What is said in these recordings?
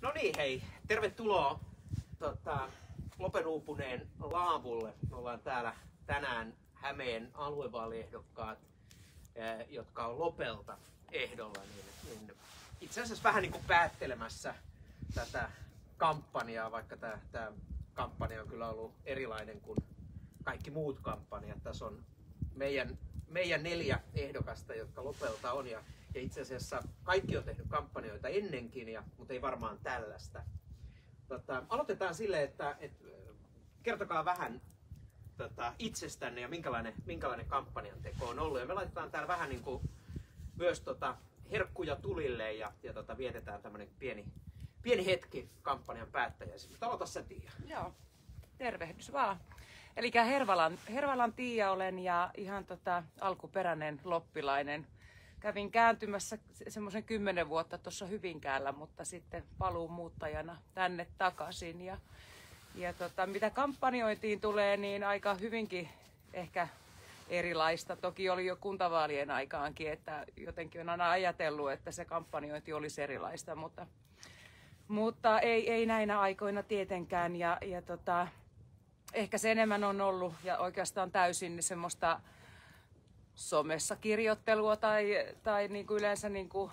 No niin, hei. Tervetuloa tota, Lopen uupuneen laavulle. Me ollaan täällä tänään Hämeen aluevaaliehdokkaat, eh, jotka on Lopelta ehdolla. Niin, niin itse asiassa vähän niin kuin päättelemässä tätä kampanjaa, vaikka tämä, tämä kampanja on kyllä ollut erilainen kuin kaikki muut kampanjat. Tässä on meidän, meidän neljä ehdokasta, jotka Lopelta on. Ja, ja itse asiassa kaikki on tehnyt kampanjoita ennenkin, ja, mutta ei varmaan tällaista. Tota, aloitetaan sille, että, että kertokaa vähän tota, itsestänne ja minkälainen, minkälainen kampanjan teko on ollut. Ja me laitetaan täällä vähän niin kuin myös tota, herkkuja tulille ja, ja tota, vietetään tämmöinen pieni, pieni hetki kampanjan päättäjäisiin. Mutta aloita sä Tiia. Joo, tervehdys vaan. Eli Hervalan, Hervalan Tiia olen ja ihan tota, alkuperäinen loppilainen. Kävin kääntymässä semmoisen kymmenen vuotta tuossa Hyvinkäällä, mutta sitten paluu muuttajana tänne takaisin. Ja, ja tota, mitä kampanjointiin tulee, niin aika hyvinkin ehkä erilaista. Toki oli jo kuntavaalien aikaankin, että jotenkin on aina ajatellut, että se kampanjointi olisi erilaista, mutta, mutta ei, ei näinä aikoina tietenkään. Ja, ja tota, ehkä se enemmän on ollut ja oikeastaan täysin semmoista somessa kirjoittelua tai, tai niin kuin yleensä niin kuin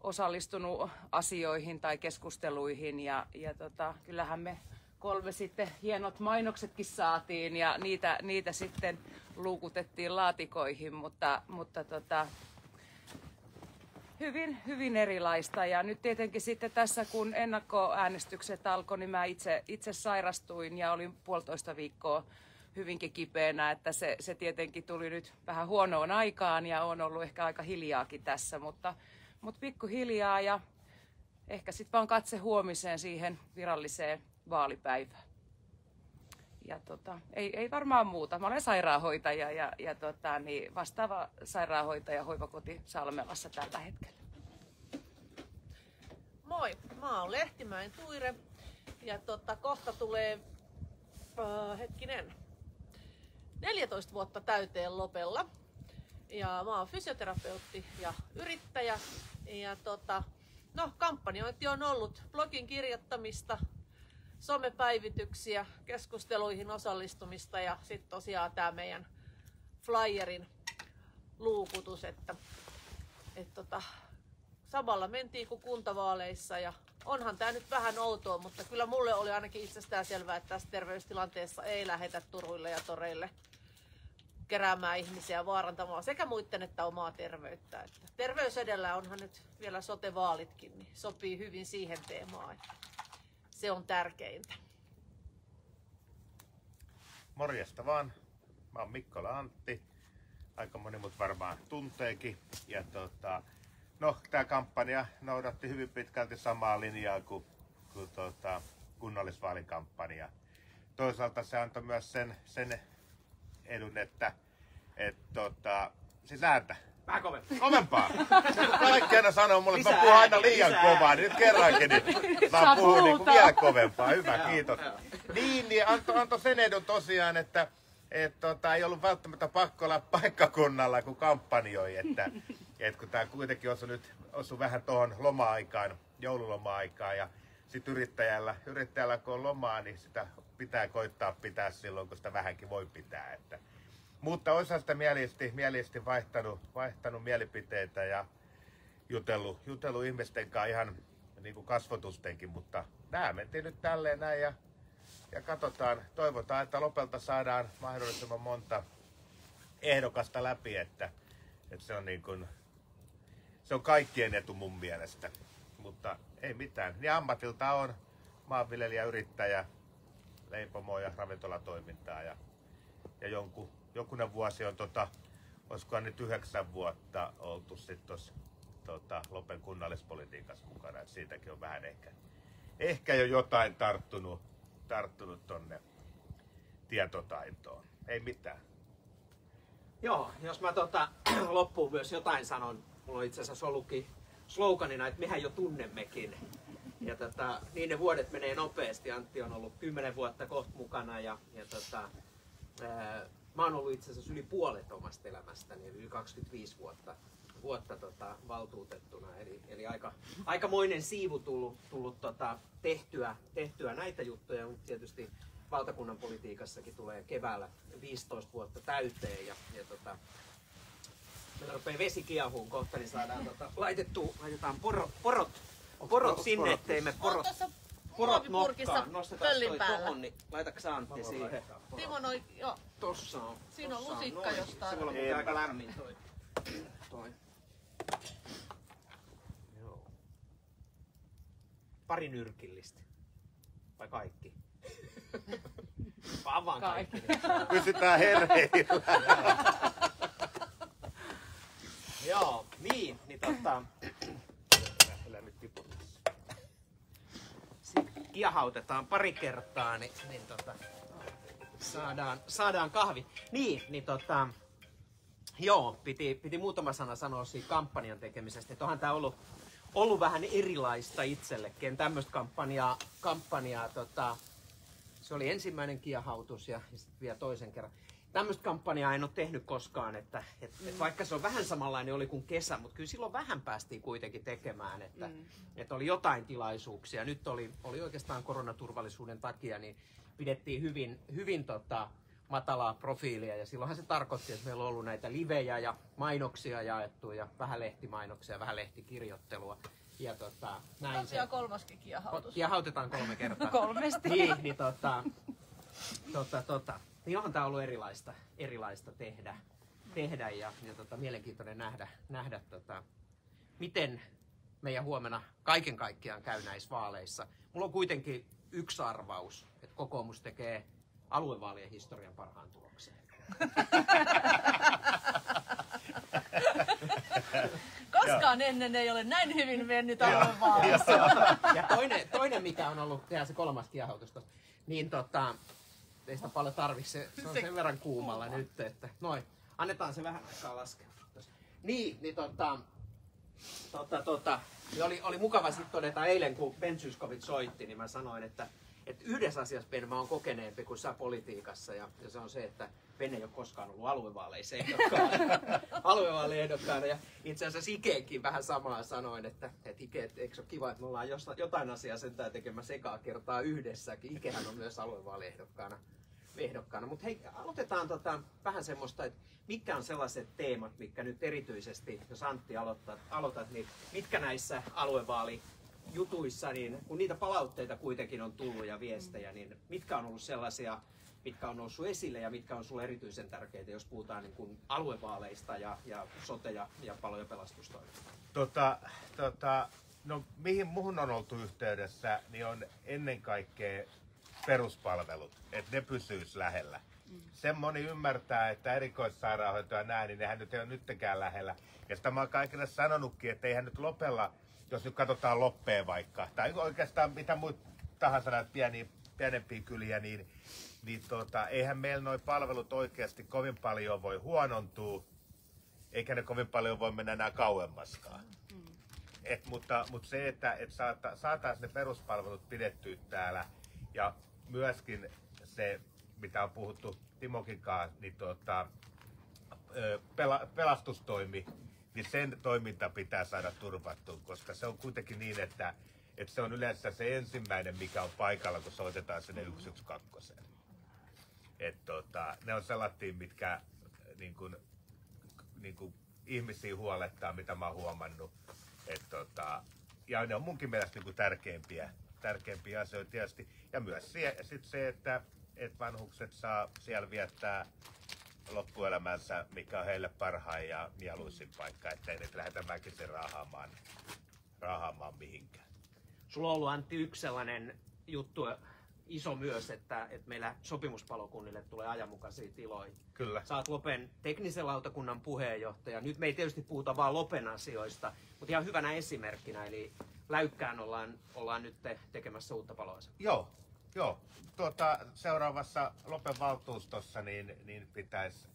osallistunut asioihin tai keskusteluihin ja, ja tota, kyllähän me kolme sitten hienot mainoksetkin saatiin ja niitä, niitä sitten luukutettiin laatikoihin, mutta, mutta tota, hyvin, hyvin erilaista. Ja nyt tietenkin sitten tässä, kun ennakkoäänestykset alkoi, niin mä itse, itse sairastuin ja olin puolitoista viikkoa hyvinkin kipeänä, että se, se tietenkin tuli nyt vähän huonoon aikaan ja on ollut ehkä aika hiljaakin tässä, mutta, mutta pikkuhiljaa ja ehkä sitten vaan katse huomiseen siihen viralliseen vaalipäivään. Ja tota, ei, ei varmaan muuta. Mä olen sairaanhoitaja ja, ja tota, niin vastaava sairaanhoitaja hoivakoti Salmelassa tällä hetkellä. Moi, mä oon Lehtimäen Tuire ja tota, kohta tulee, äh, hetkinen, 14 vuotta täyteen Lopella. Ja mä oon fysioterapeutti ja yrittäjä. Ja tota, no, kampanjointi on ollut blogin kirjoittamista, somepäivityksiä, keskusteluihin osallistumista ja sitten tosiaan tämä meidän flyerin luukutus, että et tota, samalla mentiin kuin kuntavaaleissa ja onhan tämä nyt vähän outoa, mutta kyllä mulle oli ainakin itsestään selvää, että tässä terveystilanteessa ei lähetä turuille ja toreille keräämään ihmisiä vaarantamaan sekä muiden että omaa terveyttä. Että terveys edellä onhan nyt vielä sote-vaalitkin, niin sopii hyvin siihen teemaan. Se on tärkeintä. Morjesta vaan. Mä oon Mikkola Antti. Aika moni mut varmaan tunteekin. Ja tota, no, tää kampanja noudatti hyvin pitkälti samaa linjaa kuin, kuin tota, kunnallisvaalin kampanja. Toisaalta se antoi myös sen, sen edun, että et, tota, siis ääntä. Vähän kovempaa. Kovempaa. Kaikki aina sanoo mulle, että mä puhun aina liian lisää kovaa, niin nyt kerrankin, niin mä Saa puhun niin vielä kovempaa. Hyvä, kiitos. Niin, niin antoi anto sen edun tosiaan, että et, tota, ei ollut välttämättä pakko olla paikkakunnalla, kun kampanjoi, että et, kun tämä kuitenkin osui nyt osui vähän tuohon loma-aikaan, joululoma-aikaan ja sitten yrittäjällä, yrittäjällä kun on lomaa, niin sitä pitää koittaa pitää silloin, kun sitä vähänkin voi pitää. Että. Mutta osa sitä mielisti, mielisti vaihtanut, vaihtanut mielipiteitä ja jutellut, jutellut ihmisten kanssa ihan niin kuin kasvotustenkin, mutta nämä mentiin nyt tälleen näin ja, ja katsotaan, toivotaan, että lopelta saadaan mahdollisimman monta ehdokasta läpi, että, että se on niin kuin, se on kaikkien etu mun mielestä, mutta ei mitään. Niin ammatilta on maanviljelijä, yrittäjä, leipomo ja ravintolatoimintaa ja, ja jonkun, jokunen vuosi on tota, olisikohan nyt yhdeksän vuotta oltu sitten tuossa tota, Lopen kunnallispolitiikassa mukana, että siitäkin on vähän ehkä, ehkä jo jotain tarttunut, tarttunut tonne tietotaitoon. Ei mitään. Joo, jos mä tota, loppuun myös jotain sanon, mulla on itse asiassa ollutkin sloganina, että mehän jo tunnemmekin. Ja tota, niin ne vuodet menee nopeasti. Antti on ollut 10 vuotta kohta mukana ja, ja tota, ää, mä oon ollut itse asiassa yli puolet omasta elämästäni, eli yli 25 vuotta vuotta tota, valtuutettuna, eli, eli aika, aikamoinen siivu tullut, tullut tota, tehtyä, tehtyä näitä juttuja, mutta tietysti valtakunnan politiikassakin tulee keväällä 15 vuotta täyteen ja, ja tota, meillä rupeaa vesi kiehuun kohta, niin saadaan tota, laitettu, laitetaan poro, porot, porot sinne, ettei me porot, On porot nokkaan. Nostetaan pöllin toi päällä. tohon, niin laitaks Antti siihen? Timo noi, joo, Tossa on. Siinä on lusikka, noin. jos Se voi olla muuten aika lämmin toi. toi. Joo. Pari nyrkillistä. Vai kaikki? Vaan vaan kaikki. Pysytään herreillä. Joo, niin, niin tota... Kiehautetaan pari kertaa, niin, niin tota, saadaan, saadaan kahvi. Niin, niin tota, joo, piti, piti muutama sana sanoa siitä kampanjan tekemisestä. Että onhan tämä ollut, ollut vähän erilaista itsellekin. Tämmöistä kampanjaa, kampanjaa tota, se oli ensimmäinen kiehautus ja, ja sitten vielä toisen kerran. Tämmöistä kampanjaa en ole tehnyt koskaan, että, et, et vaikka se on vähän samanlainen oli kuin kesä, mutta kyllä silloin vähän päästiin kuitenkin tekemään, että, mm. että oli jotain tilaisuuksia. Nyt oli, oli oikeastaan koronaturvallisuuden takia, niin pidettiin hyvin, hyvin tota, matalaa profiilia ja silloinhan se tarkoitti, että meillä on ollut näitä livejä ja mainoksia jaettu ja vähän lehtimainoksia, vähän lehtikirjoittelua. Ja tota, näin se. kolmaskin kiehautus. Ja hautetaan kolme kertaa. Kolmesti. Niin, niin tota, tota, tota, niin onhan tää ollut erilaista, erilaista tehdä, tehdä ja, ja tota, mielenkiintoinen nähdä, nähdä tota, miten meidän huomenna kaiken kaikkiaan käy näissä vaaleissa. Mulla on kuitenkin yksi arvaus, että kokoomus tekee aluevaalien historian parhaan tuloksen. Koskaan ennen ei ole näin hyvin mennyt aluevaaleissa. Ja toinen, toinen mikä on ollut, tehdään se kolmas kiehautus niin tota, ei sitä paljon tarvi, se, se on sen verran kuumalla nyt, että noin, annetaan se vähän aikaa laskea. Niin, niin tota, tota, tota, niin oli, oli mukava sitten todeta eilen, kun Ben Zyskowicz soitti, niin mä sanoin, että, että yhdessä asiassa Ben mä oon kokeneempi kuin sä politiikassa, ja, ja se on se, että Ben ei ole koskaan ollut aluevaaleissa ehdokkaana. aluevaaliehdokkaana, ja itse asiassa Ikeenkin vähän samaa sanoin, että, että Ike, että eikö se ole kiva, että me ollaan jotain asiaa sentään tekemässä ekaa kertaa yhdessäkin. Ikehän on myös aluevaaliehdokkaana. Ehdokkaana. Mutta hei, aloitetaan tota, vähän semmoista, että mitkä on sellaiset teemat, mitkä nyt erityisesti, jos Antti aloitat, aloitat niin mitkä näissä aluevaalijutuissa, niin kun niitä palautteita kuitenkin on tullut ja viestejä, niin mitkä on ollut sellaisia, mitkä on noussut esille ja mitkä on sulle erityisen tärkeitä, jos puhutaan niin kuin aluevaaleista ja, ja sote- ja, ja palo- ja pelastustoimista? Tota, tota, no mihin muhun on oltu yhteydessä, niin on ennen kaikkea peruspalvelut, että ne pysyis lähellä. Sen moni ymmärtää, että erikoissairaanhoito ja näin, niin nehän nyt ei ole nyttekään lähellä. Ja sitä mä oon kaikille sanonutkin, että eihän nyt lopella, jos nyt katsotaan loppeen vaikka, tai oikeastaan mitä muut tahansa näitä pieniä, pienempiä kyliä, niin, niin tota, eihän meillä nuo palvelut oikeasti kovin paljon voi huonontua, eikä ne kovin paljon voi mennä enää kauemmaskaan. Et, mutta, mutta se, että et saata, saataisiin ne peruspalvelut pidettyä täällä ja myöskin se, mitä on puhuttu Timokin kanssa, niin ö, pela, pelastustoimi, niin sen toiminta pitää saada turvattua, koska se on kuitenkin niin, että, että se on yleensä se ensimmäinen, mikä on paikalla, kun soitetaan sinne 112. Et tota, ne on sellaisia, mitkä niin kuin, niin kuin ihmisiä huolettaa, mitä mä oon huomannut. Et, tota, ja ne on munkin mielestä niin tärkeimpiä, tärkeimpiä asioita tietysti. Ja myös se, sit se että, että vanhukset saa siellä viettää loppuelämänsä, mikä on heille parhain ja mieluisin paikka, ettei ne lähdetä väkisin raahaamaan, raahaamaan mihinkään. Sulla on ollut Antti yksi sellainen juttu iso myös, että, että meillä sopimuspalokunnille tulee ajanmukaisia tiloja. Kyllä. Oot Lopen teknisen lautakunnan puheenjohtaja. Nyt me ei tietysti puhuta vaan Lopen asioista, mutta ihan hyvänä esimerkkinä. Eli Läykkään ollaan, ollaan nyt te- tekemässä uutta paloasemaa. Joo, joo. Tuota, seuraavassa Lopen valtuustossa niin, niin pitäisi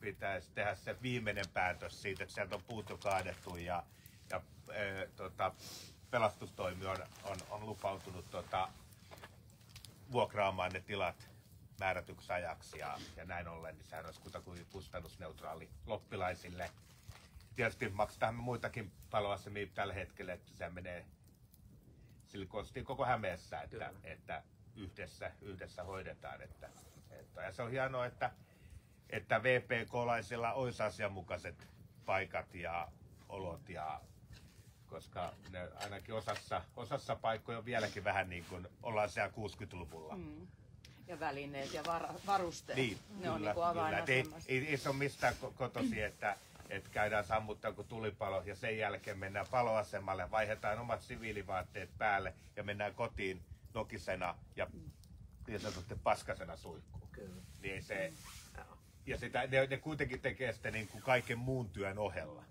pitäis tehdä se viimeinen päätös siitä, että sieltä on puut jo kaadettu ja, ja e, tota, pelastustoimi on, on, on lupautunut tota, vuokraamaan ne tilat määrätyksi ajaksi ja, ja näin ollen, niin sehän olisi kutakuinkin kustannusneutraali loppilaisille. tietysti maksetaan muitakin paloasemia tällä hetkellä, että se menee sillä koostii koko Hämeessä, että, Kyllä. että yhdessä, yhdessä hoidetaan. Että, että, ja se on hienoa, että, että VPK-laisilla olisi asianmukaiset paikat ja olot, ja, koska ne ainakin osassa, osassa paikkoja on vieläkin vähän niin kuin ollaan siellä 60-luvulla. Mm. Ja välineet ja var, varusteet. Niin, ne on kyllä, niin kyllä. Et Ei, ei, ei, se ole mistään ko- kotosi, että, että käydään sammuttaa kun tulipalo ja sen jälkeen mennään paloasemalle, vaihdetaan omat siviilivaatteet päälle ja mennään kotiin nokisena ja niin sanotusti paskasena suihkuun. Kyllä. Niin ei se, ja sitä, ne, ne kuitenkin tekee sitä niin kuin kaiken muun työn ohella.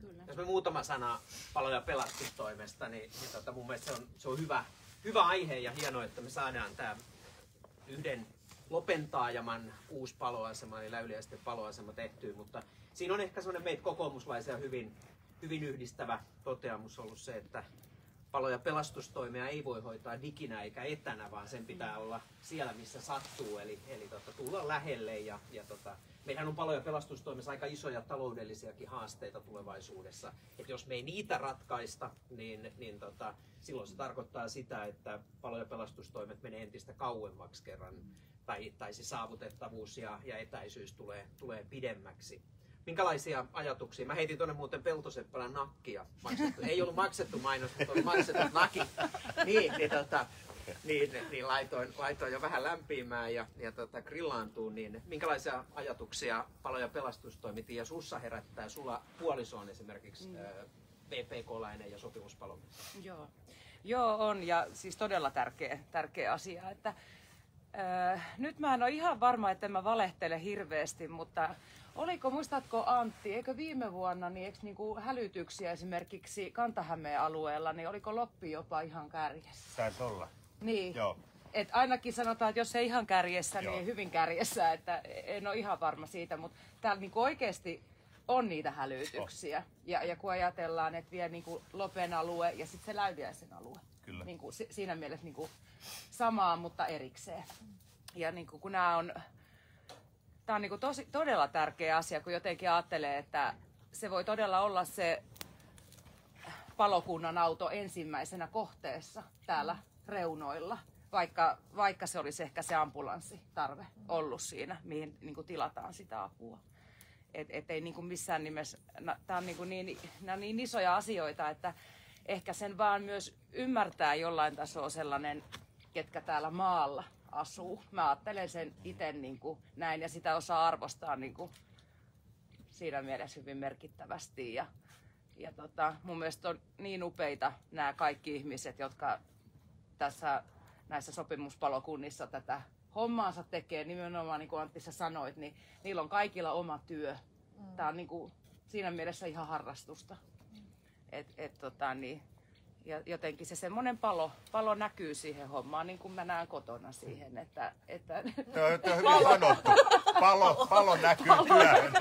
Kyllä. Jos me muutama sana palo- ja pelastustoimesta, niin, niin tota, mun mielestä se on, se on hyvä, hyvä aihe ja hienoa, että me saadaan tämä yhden Lopentaajaman uusi paloasema, eli Läyliäisten paloasema tehtyä, mutta siinä on ehkä semmoinen meitä kokoomuslaisia hyvin, hyvin yhdistävä toteamus ollut se, että palo- ja pelastustoimea ei voi hoitaa diginä eikä etänä, vaan sen pitää olla siellä, missä sattuu, eli, eli tota, tulla lähelle. Ja, ja tota, meillähän on palo- ja pelastustoimessa aika isoja taloudellisiakin haasteita tulevaisuudessa. Et jos me ei niitä ratkaista, niin, niin tota, silloin se tarkoittaa sitä, että palo- ja pelastustoimet menee entistä kauemmaksi kerran, tai, tai se saavutettavuus ja, ja etäisyys tulee, tulee pidemmäksi. Minkälaisia ajatuksia? Mä heitin tuonne muuten Peltoseppälän nakkia. Maksettu. Ei ollut maksettu mainos, mutta oli maksettu nakit. Niin, niin, tota, niin, niin laitoin, laitoin jo vähän lämpimään ja, ja tota, grillaantuu. Niin minkälaisia ajatuksia palo- ja pelastustoimit ja sussa herättää? Sulla puoliso on esimerkiksi mm. VPK-lainen ja sopimuspalo. Joo. Joo, on ja siis todella tärkeä, tärkeä asia. Että, äh, nyt mä en ole ihan varma, että mä valehtele hirveästi, mutta oliko, muistatko Antti, eikö viime vuonna niin eikö niinku hälytyksiä esimerkiksi Kantahämeen alueella, niin oliko Loppi jopa ihan kärjessä? Saisi olla. Niin. Joo. Et ainakin sanotaan, että jos ei ihan kärjessä, Joo. niin hyvin kärjessä, että en ole ihan varma siitä, mutta täällä niinku oikeasti on niitä hälytyksiä. Ja, ja kun ajatellaan, että vielä niinku Lopen alue ja sitten se Läyliäisen alue. Kyllä. Niinku, si- siinä mielessä niinku samaa, mutta erikseen. Ja niinku, kun nämä on, tämä on niinku tosi, todella tärkeä asia, kun jotenkin ajattelee, että se voi todella olla se palokunnan auto ensimmäisenä kohteessa täällä reunoilla, vaikka, vaikka se olisi ehkä se ambulanssitarve ollut siinä, mihin niin kuin tilataan sitä apua. Et, et ei niin kuin missään nimessä, tämä on niin, kuin niin, nämä on niin isoja asioita, että ehkä sen vaan myös ymmärtää jollain tasolla sellainen, ketkä täällä maalla asuu. Mä ajattelen sen itse niin kuin näin ja sitä osaa arvostaa niin kuin siinä mielessä hyvin merkittävästi. Ja, ja tota, mun mielestä on niin upeita nämä kaikki ihmiset, jotka tässä näissä sopimuspalokunnissa tätä hommaansa tekee, nimenomaan niin kuin Antti sä sanoit, niin niillä on kaikilla oma työ. Tämä on niin kuin, siinä mielessä ihan harrastusta. Et, et, tota, niin, ja jotenkin se semmoinen palo, palo näkyy siihen hommaan, niin kuin mä näen kotona siihen, että, että Tuo on, tuo on hyvin sanottu. Palo, palo näkyy työhön.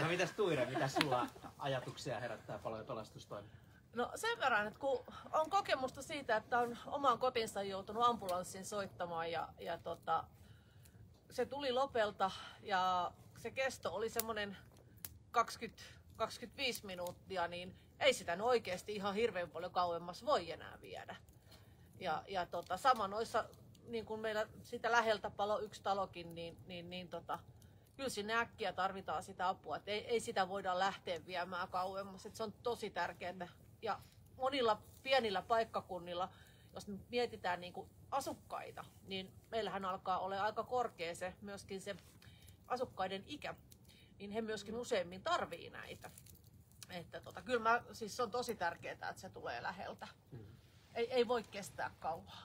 No mitäs Tuire, mitä sulla ajatuksia herättää palo- ja pelastustoimi? No sen verran, että kun on kokemusta siitä, että on omaan kotinsa joutunut ambulanssin soittamaan ja, ja tota, se tuli Lopelta ja se kesto oli semmoinen 20-25 minuuttia, niin ei sitä nyt oikeasti ihan hirveän paljon kauemmas voi enää viedä. Ja, ja tota, sama noissa, niin kuin meillä sitä läheltä palo yksi talokin, niin, niin, niin tota, kyllä sinne äkkiä tarvitaan sitä apua. Et ei, ei sitä voida lähteä viemään kauemmas. Et se on tosi tärkeää. Ja monilla pienillä paikkakunnilla, jos me mietitään niin kuin asukkaita, niin meillähän alkaa olla aika korkea se myöskin se asukkaiden ikä, niin he myöskin useimmin tarvii näitä. Että tota, kyllä mä, siis se on tosi tärkeää, että se tulee läheltä. Ei, ei voi kestää kauan.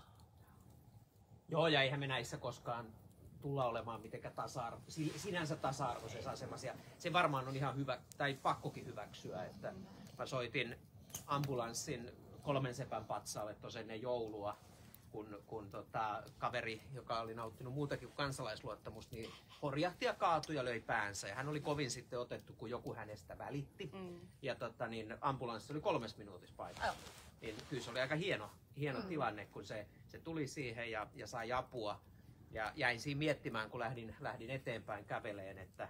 Joo, ja eihän me näissä koskaan tulla olemaan mitenkään tasa sinänsä tasa-arvoisessa asemassa. Ja se varmaan on ihan hyvä, tai pakkokin hyväksyä, että mä soitin ambulanssin kolmen sepän patsaalle tuossa ennen joulua, kun, kun tota, kaveri, joka oli nauttinut muutakin kuin kansalaisluottamusta, niin horjahti ja kaatui ja löi päänsä. Ja hän oli kovin sitten otettu, kun joku hänestä välitti. Mm. Ja tota, niin ambulanssi oli kolmes minuutissa paikalla. Joo. Niin kyllä se oli aika hieno, hieno mm. tilanne, kun se, se tuli siihen ja, ja sai apua. Ja jäin siinä miettimään, kun lähdin, lähdin eteenpäin käveleen, että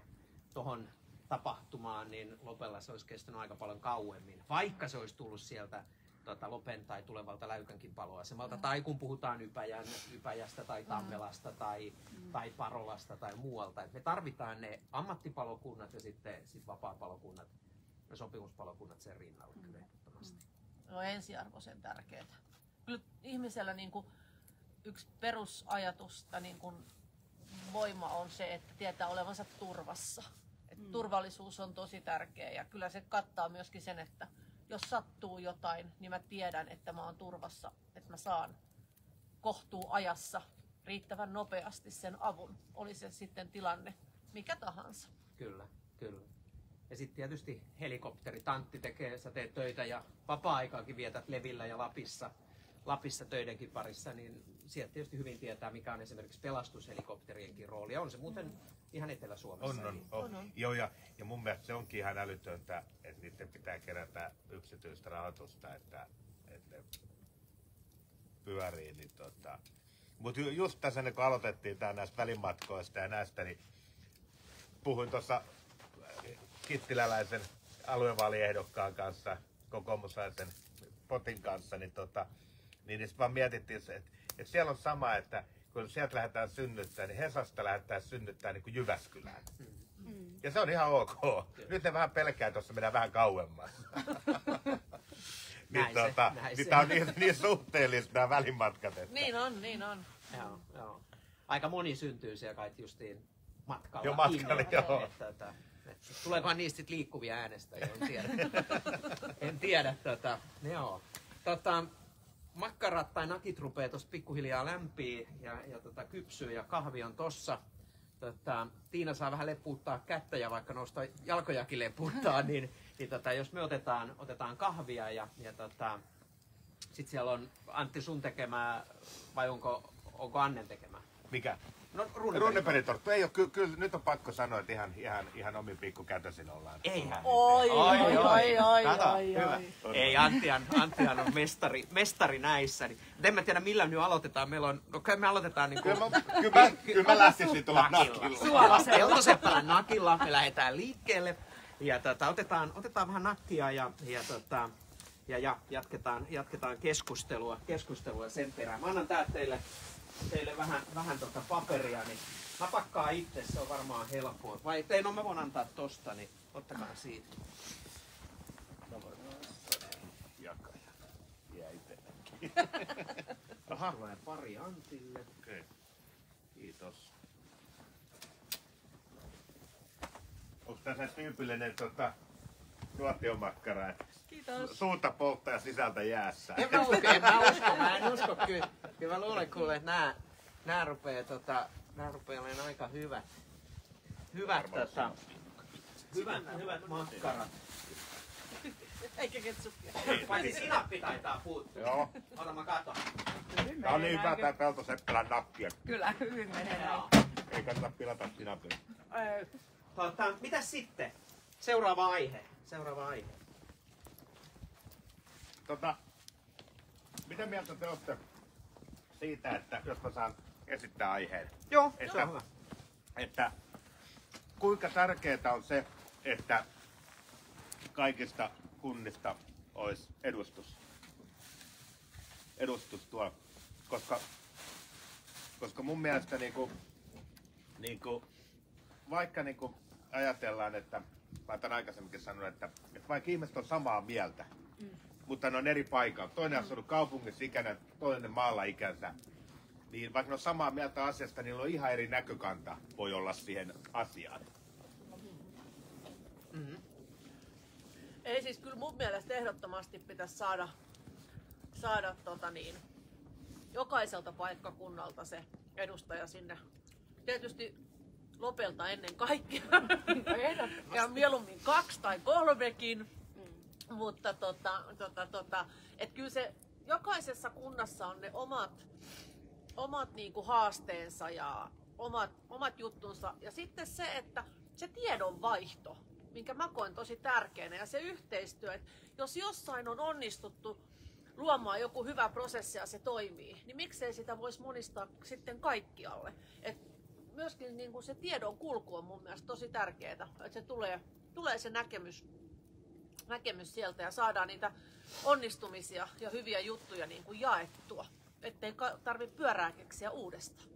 tuohon tapahtumaan, niin Lopella se olisi kestänyt aika paljon kauemmin. Vaikka se olisi tullut sieltä tota, Lopen tai tulevalta Läykänkin paloasemalta, tai kun puhutaan Ypäjän, Ypäjästä tai Tammelasta tai, tai Parolasta tai muualta. Et me tarvitaan ne ammattipalokunnat ja sitten sit vapaapalokunnat ja sopimuspalokunnat sen rinnalle kyllä ehdottomasti. on ensiarvoisen tärkeää. Kyllä ihmisellä niin kuin yksi perusajatusta niin kuin voima on se, että tietää olevansa turvassa. Et mm. Turvallisuus on tosi tärkeä ja kyllä se kattaa myöskin sen, että jos sattuu jotain, niin mä tiedän, että mä oon turvassa, että mä saan kohtuu ajassa riittävän nopeasti sen avun, oli se sitten tilanne mikä tahansa. Kyllä, kyllä. Ja sitten tietysti helikopteri. Tantti tekee, sä teet töitä ja vapaa-aikaakin vietät Levillä ja Lapissa, Lapissa töidenkin parissa, niin sieltä tietysti hyvin tietää, mikä on esimerkiksi pelastushelikopterienkin rooli. Ja on se muuten ihan Etelä-Suomessa. On, on, on. On, on. Joo, ja, ja mun mielestä se onkin ihan älytöntä, että niiden pitää kerätä yksityistä rahoitusta, että, että ne pyörii. Niin tota. Mutta ju, just tässä ennen kuin aloitettiin tää näistä välimatkoista ja näistä, niin puhuin tuossa kittiläläisen aluevaaliehdokkaan kanssa, kokoomuslaisen potin kanssa, niin, tota, niin, niin vaan mietittiin se, että, että siellä on sama, että kun sieltä lähdetään synnyttämään, niin Hesasta lähdetään synnyttämään niin kuin Jyväskylään. Ja se on ihan ok. Nyt ne vähän pelkää, että tuossa mennään vähän kauemmas. niin, Näin se, tota, näin niin se. on niin, niin suhteellista nämä välimatkat. Että. Niin on, niin on. Joo, joo. Aika moni syntyy siellä kai justiin matkalla. Jo matkalla, innolla. joo. Että, että, että tuleekohan niistä liikkuvia äänestäjiä, en tiedä. en tiedä tota, joo. Tota, makkarat tai nakit rupeaa tuossa pikkuhiljaa lämpii ja, ja tota, kypsyy ja kahvi on tossa. Tota, Tiina saa vähän leputtaa kättä ja vaikka nostaa jalkojakin leputtaa, niin, niin tota, jos me otetaan, otetaan kahvia ja, ja tota, sitten siellä on Antti sun tekemää vai onko, onko Annen tekemää? Mikä? No. Runneperitorttu. Ei ole, kyllä, kyllä, nyt on pakko sanoa, että ihan, ihan, ihan omin pikkukätösin ollaan. Eihän. Oi, oi, oi, oi, Kato, oi, hyvä. oi. Ei, Anttihan, Anttihan on mestari, mestari näissä. Niin. Mutta en mä tiedä millä nyt aloitetaan. Meillä on, no kyllä me aloitetaan niin kuin... Kyllä mä, kyllä mä, kyllä mä lähtisin tulla nakilla. Suolasella. Nakilla. Me lähdetään liikkeelle. Ja tota, otetaan, otetaan vähän nakkia ja, ja, tota, ja, ja jatketaan, jatketaan keskustelua, keskustelua sen perään. Mä annan täältä teille, teille vähän, vähän tota paperia, niin mä pakkaan itse, se on varmaan helppoa. Vai ei, no mä voin antaa tosta, niin ottakaa siitä. Jakaja. Jää itsellekin. Aha. Tulee pari Antille. Okei. Okay. Kiitos. Onko tässä tyypillinen tota, nuotiomakkara? että Kiitos. Suuta polttaa ja sisältä jäässä. En mä usko, en mä usko, mä en usko kyllä. Kyllä mä luulen kuule, että nää, nää rupee, tota, nää rupee olemaan aika hyvät. Hyvät, tota, hyvät, hyvät makkarat. Eikä ketsuppia. Paitsi sinappi taitaa puuttua. Joo. Ota mä katon. Tää on niin hyvä tää peltoseppälän nakki, että Kyllä, hyvin menee näin. Ei kannata pilata sinapilla. Ö, Tota, mitä sitten? Seuraava aihe. Seuraava aihe. Tota, mitä mieltä te olette siitä, että jos mä saan esittää aiheen, Joo, Että- hyvä. että kuinka tärkeää on se, että kaikista kunnista olisi edustus, edustus tuolla, koska, koska mun mielestä niinku, niinku, vaikka niinku ajatellaan, että mä oon aikaisemminkin sanonut, että, että vaikka ihmiset on samaa mieltä, mutta ne on eri paikalla. Toinen on asunut kaupungissa ikänä, toinen maalla ikänsä. Niin vaikka ne on samaa mieltä asiasta, niin on ihan eri näkökanta voi olla siihen asiaan. Mm-hmm. Ei siis kyllä mun mielestä ehdottomasti pitäisi saada, saada tota niin, jokaiselta paikkakunnalta se edustaja sinne. Tietysti Lopelta ennen kaikkea. ja mieluummin kaksi tai kolmekin. Mutta tota, tota, tota, et kyllä se jokaisessa kunnassa on ne omat, omat niinku haasteensa ja omat, omat juttunsa. Ja sitten se, että se tiedonvaihto, minkä mä koen tosi tärkeänä ja se yhteistyö, että jos jossain on onnistuttu luomaan joku hyvä prosessi ja se toimii, niin miksei sitä voisi monistaa sitten kaikkialle. Et myöskin niin kuin se tiedon kulku on mun mielestä tosi tärkeää, että se tulee tulee se näkemys, näkemys sieltä ja saadaan niitä onnistumisia ja hyviä juttuja niin kuin jaettua. Ettei tarvitse pyörää keksiä uudestaan.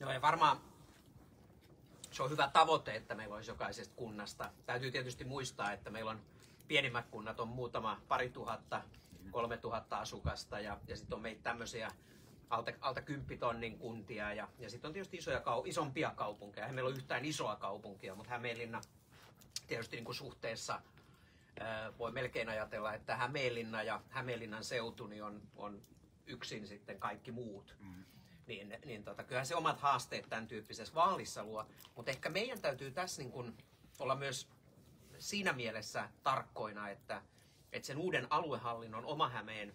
Joo, ja varmaan se on hyvä tavoite, että meillä olisi jokaisesta kunnasta. Täytyy tietysti muistaa, että meillä on pienimmät kunnat on muutama pari tuhatta, kolme tuhatta asukasta ja, ja sitten on meitä tämmöisiä alta, alta kymppitonnin kuntia ja, ja sitten on tietysti isoja, isompia kaupunkeja. Ei meillä ole yhtään isoa kaupunkia, mutta Hämeenlinna tietysti niin kuin suhteessa voi melkein ajatella, että Hämeenlinna ja Hämeenlinnan seutu niin on, on yksin sitten kaikki muut. Mm. Niin, niin tota, kyllähän se omat haasteet tämän tyyppisessä vaalissa luo. Mutta ehkä meidän täytyy tässä niin kun olla myös siinä mielessä tarkkoina, että, että sen uuden aluehallinnon oma Hämeen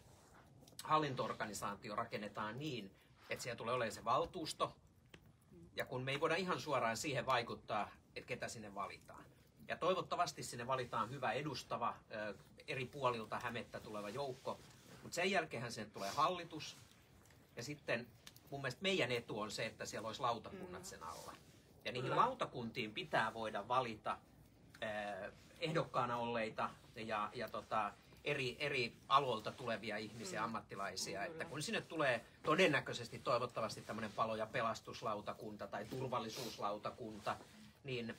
hallintoorganisaatio rakennetaan niin, että siellä tulee olemaan se valtuusto, ja kun me ei voida ihan suoraan siihen vaikuttaa, että ketä sinne valitaan. Ja toivottavasti sinne valitaan hyvä edustava, eri puolilta Hämettä tuleva joukko, mutta sen jälkeen sinne tulee hallitus, ja sitten mun mielestä meidän etu on se, että siellä olisi lautakunnat mm. sen alla. Ja niihin lautakuntiin pitää voida valita ehdokkaana olleita ja, ja tota, eri, eri aloilta tulevia ihmisiä, mm. ammattilaisia. Mm. Että kun sinne tulee todennäköisesti toivottavasti tämmöinen palo- ja pelastuslautakunta tai turvallisuuslautakunta, niin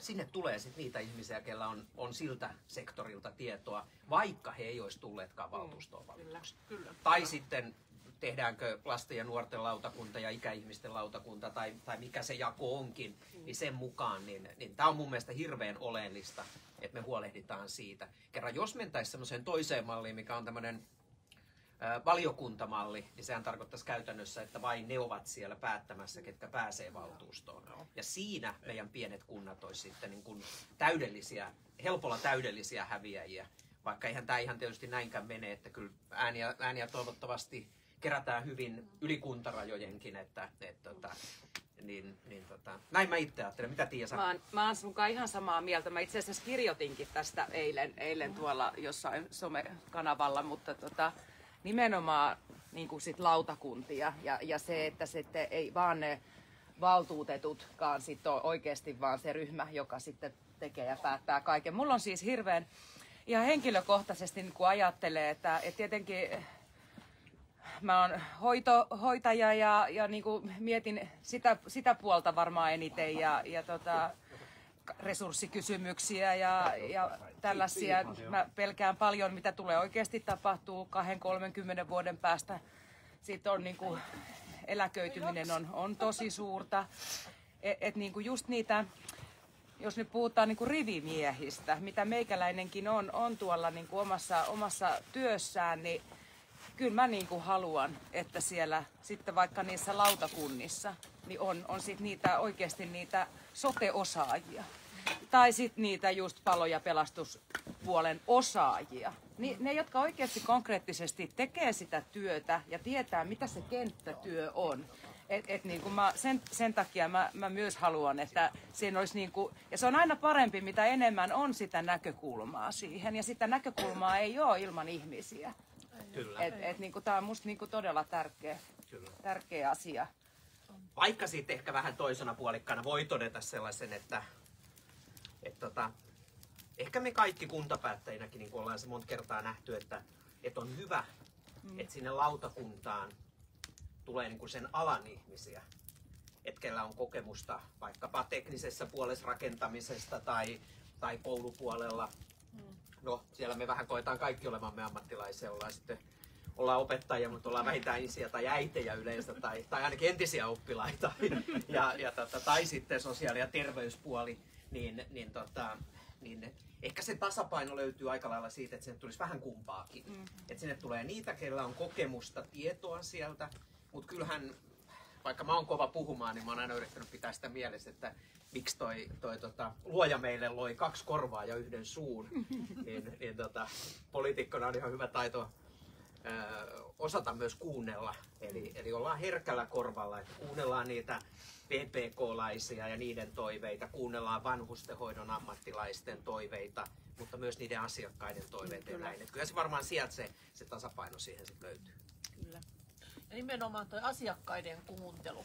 sinne tulee sitten niitä ihmisiä, kellä on, on siltä sektorilta tietoa, vaikka he ei olisi tulleetkaan mm. valtuustoon valituksi. Kyllä, Tai sitten tehdäänkö lasten ja nuorten lautakunta ja ikäihmisten lautakunta tai, tai mikä se jako onkin, mm. niin sen mukaan, niin, niin tämä on mun mielestä hirveän oleellista, että me huolehditaan siitä. Kerran jos mentäisiin semmoiseen toiseen malliin, mikä on tämmöinen valiokuntamalli, niin sehän tarkoittaisi käytännössä, että vain ne ovat siellä päättämässä, ketkä pääsee valtuustoon. Ja siinä meidän pienet kunnat olisi sitten niin kuin täydellisiä, helpolla täydellisiä häviäjiä. Vaikka eihän tämä ihan tietysti näinkään mene, että kyllä ääniä, ääniä toivottavasti kerätään hyvin yli kuntarajojenkin, että, että, tota, niin, niin tota, näin mä itse ajattelen. Mitä Tiia Mä oon, mä oon sunkaan ihan samaa mieltä. Mä itse asiassa kirjoitinkin tästä eilen, eilen tuolla jossain somekanavalla, mutta tota, nimenomaan niin kuin sit lautakuntia ja, ja se, että sitten ei vaan ne valtuutetutkaan sit ole oikeasti vaan se ryhmä, joka sitten tekee ja päättää kaiken. Mulla on siis hirveän ihan henkilökohtaisesti niin kun ajattelee, että, että tietenkin mä oon hoito, hoitaja ja, ja niin kuin mietin sitä, sitä puolta varmaan eniten ja, ja tota, resurssikysymyksiä ja, ja tällaisia. Mä pelkään paljon, mitä tulee oikeasti tapahtuu 20-30 vuoden päästä. Sitten on niin kuin, eläköityminen on, on tosi suurta. Et, et niin kuin just niitä, jos nyt puhutaan niin kuin rivimiehistä, mitä meikäläinenkin on, on tuolla niin kuin omassa, omassa työssään, niin kyllä mä niin kuin haluan, että siellä sitten vaikka niissä lautakunnissa niin on, on sit niitä oikeasti niitä sote-osaajia. Tai sitten niitä just palo- ja pelastuspuolen osaajia. Ni, ne, jotka oikeasti konkreettisesti tekee sitä työtä ja tietää, mitä se kenttätyö on. Et, et niin mä, sen, sen takia mä, mä myös haluan, että siinä olisi niin kuin, ja se on aina parempi, mitä enemmän on sitä näkökulmaa siihen. Ja sitä näkökulmaa ei ole ilman ihmisiä. Kyllä. Et, et, niin kuin, tämä on musta niin kuin todella tärkeä, Kyllä. tärkeä asia. Vaikka sitten ehkä vähän toisena puolikkana voi todeta sellaisen, että et tota, ehkä me kaikki kuntapäättäjinäkin niin ollaan se monta kertaa nähty, että, että on hyvä, mm. että sinne lautakuntaan tulee niin kuin sen alan ihmisiä, että kellä on kokemusta vaikkapa teknisessä puolessa rakentamisesta tai, tai koulupuolella. No, siellä me vähän koetaan kaikki olemamme ammattilaisia, ollaan sitten ollaan opettajia, mutta ollaan vähintään isiä tai äitejä yleensä, tai, tai ainakin entisiä oppilaita, ja, ja tota, tai sitten sosiaali- ja terveyspuoli niin, niin, tota, niin ehkä se tasapaino löytyy aika lailla siitä, että sinne tulisi vähän kumpaakin. Mm-hmm. Että sinne tulee niitä, kellä on kokemusta, tietoa sieltä, mutta kyllähän, vaikka mä oon kova puhumaan, niin mä oon aina yrittänyt pitää sitä mielessä, että miksi toi, toi tota, luoja meille loi kaksi korvaa ja yhden suun. niin, niin tota, poliitikkona on ihan hyvä taito ö, osata myös kuunnella. Eli, eli ollaan herkällä korvalla, että kuunnellaan niitä PPK-laisia ja niiden toiveita, kuunnellaan vanhustenhoidon ammattilaisten toiveita, mutta myös niiden asiakkaiden toiveita Kyllä. ja näin. Että kyllä se varmaan sieltä se, se tasapaino siihen sitten löytyy. Kyllä. Ja nimenomaan tuo asiakkaiden kuuntelu.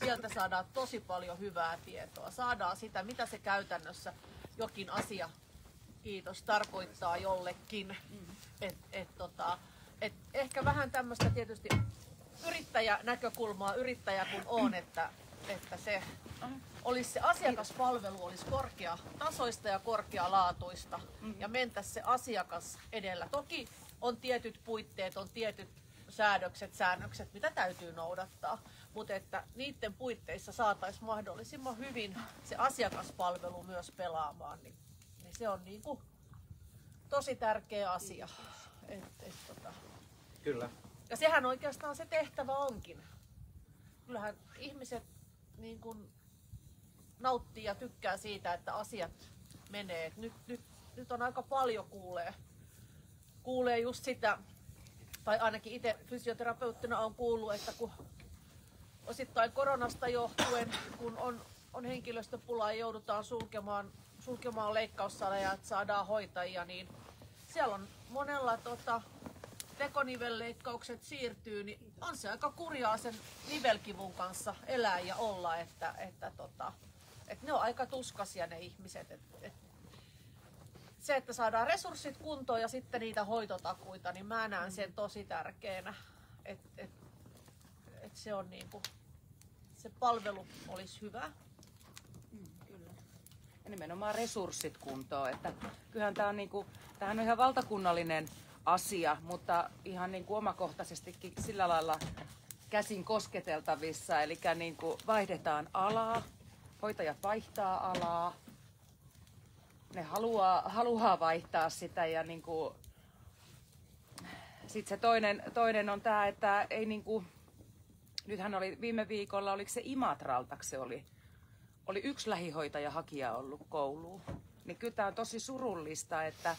Sieltä saadaan tosi paljon hyvää tietoa. Saadaan sitä, mitä se käytännössä jokin asia, kiitos, tarkoittaa jollekin. Et, et, tota, et ehkä vähän tämmöistä tietysti yrittäjänäkökulmaa, yrittäjä kun on, että, että se olisi se asiakaspalvelu olisi korkeatasoista ja korkealaatuista ja mentäisi se asiakas edellä. Toki on tietyt puitteet, on tietyt säädökset, säännökset, mitä täytyy noudattaa, mutta että niiden puitteissa saataisiin mahdollisimman hyvin se asiakaspalvelu myös pelaamaan, niin, niin se on niin kuin tosi tärkeä asia. Et, et, tota. Kyllä. Ja sehän oikeastaan se tehtävä onkin. Kyllähän ihmiset niin kuin nauttii ja tykkää siitä, että asiat menee. Et nyt, nyt, nyt on aika paljon kuulee, kuulee just sitä, tai ainakin itse fysioterapeuttina on kuullut, että kun osittain koronasta johtuen, kun on, on henkilöstöpulaa ja joudutaan sulkemaan, sulkemaan leikkaussaleja, että saadaan hoitajia, niin siellä on monella tota, tekonivelleikkaukset siirtyy, niin on se aika kurjaa sen nivelkivun kanssa elää ja olla, että, että, tota, että ne on aika tuskasia ne ihmiset. Et, et, se, että saadaan resurssit kuntoon ja sitten niitä hoitotakuita, niin mä näen sen tosi tärkeänä. Että et, et se on niinku, se palvelu olisi hyvä. Kyllä. Ja nimenomaan resurssit kuntoon. Että kyllähän tämä on, niinku, on ihan valtakunnallinen asia, mutta ihan niin omakohtaisestikin sillä lailla käsin kosketeltavissa. Eli niin vaihdetaan alaa, hoitajat vaihtaa alaa, ne haluaa, haluaa vaihtaa sitä ja niin kuin, sitten se toinen, toinen on tämä, että ei niin kuin, nythän oli viime viikolla, oliko se Imatralta se oli, oli yksi lähihoitaja hakija ollut kouluun. Niin kyllä tämä on tosi surullista, että,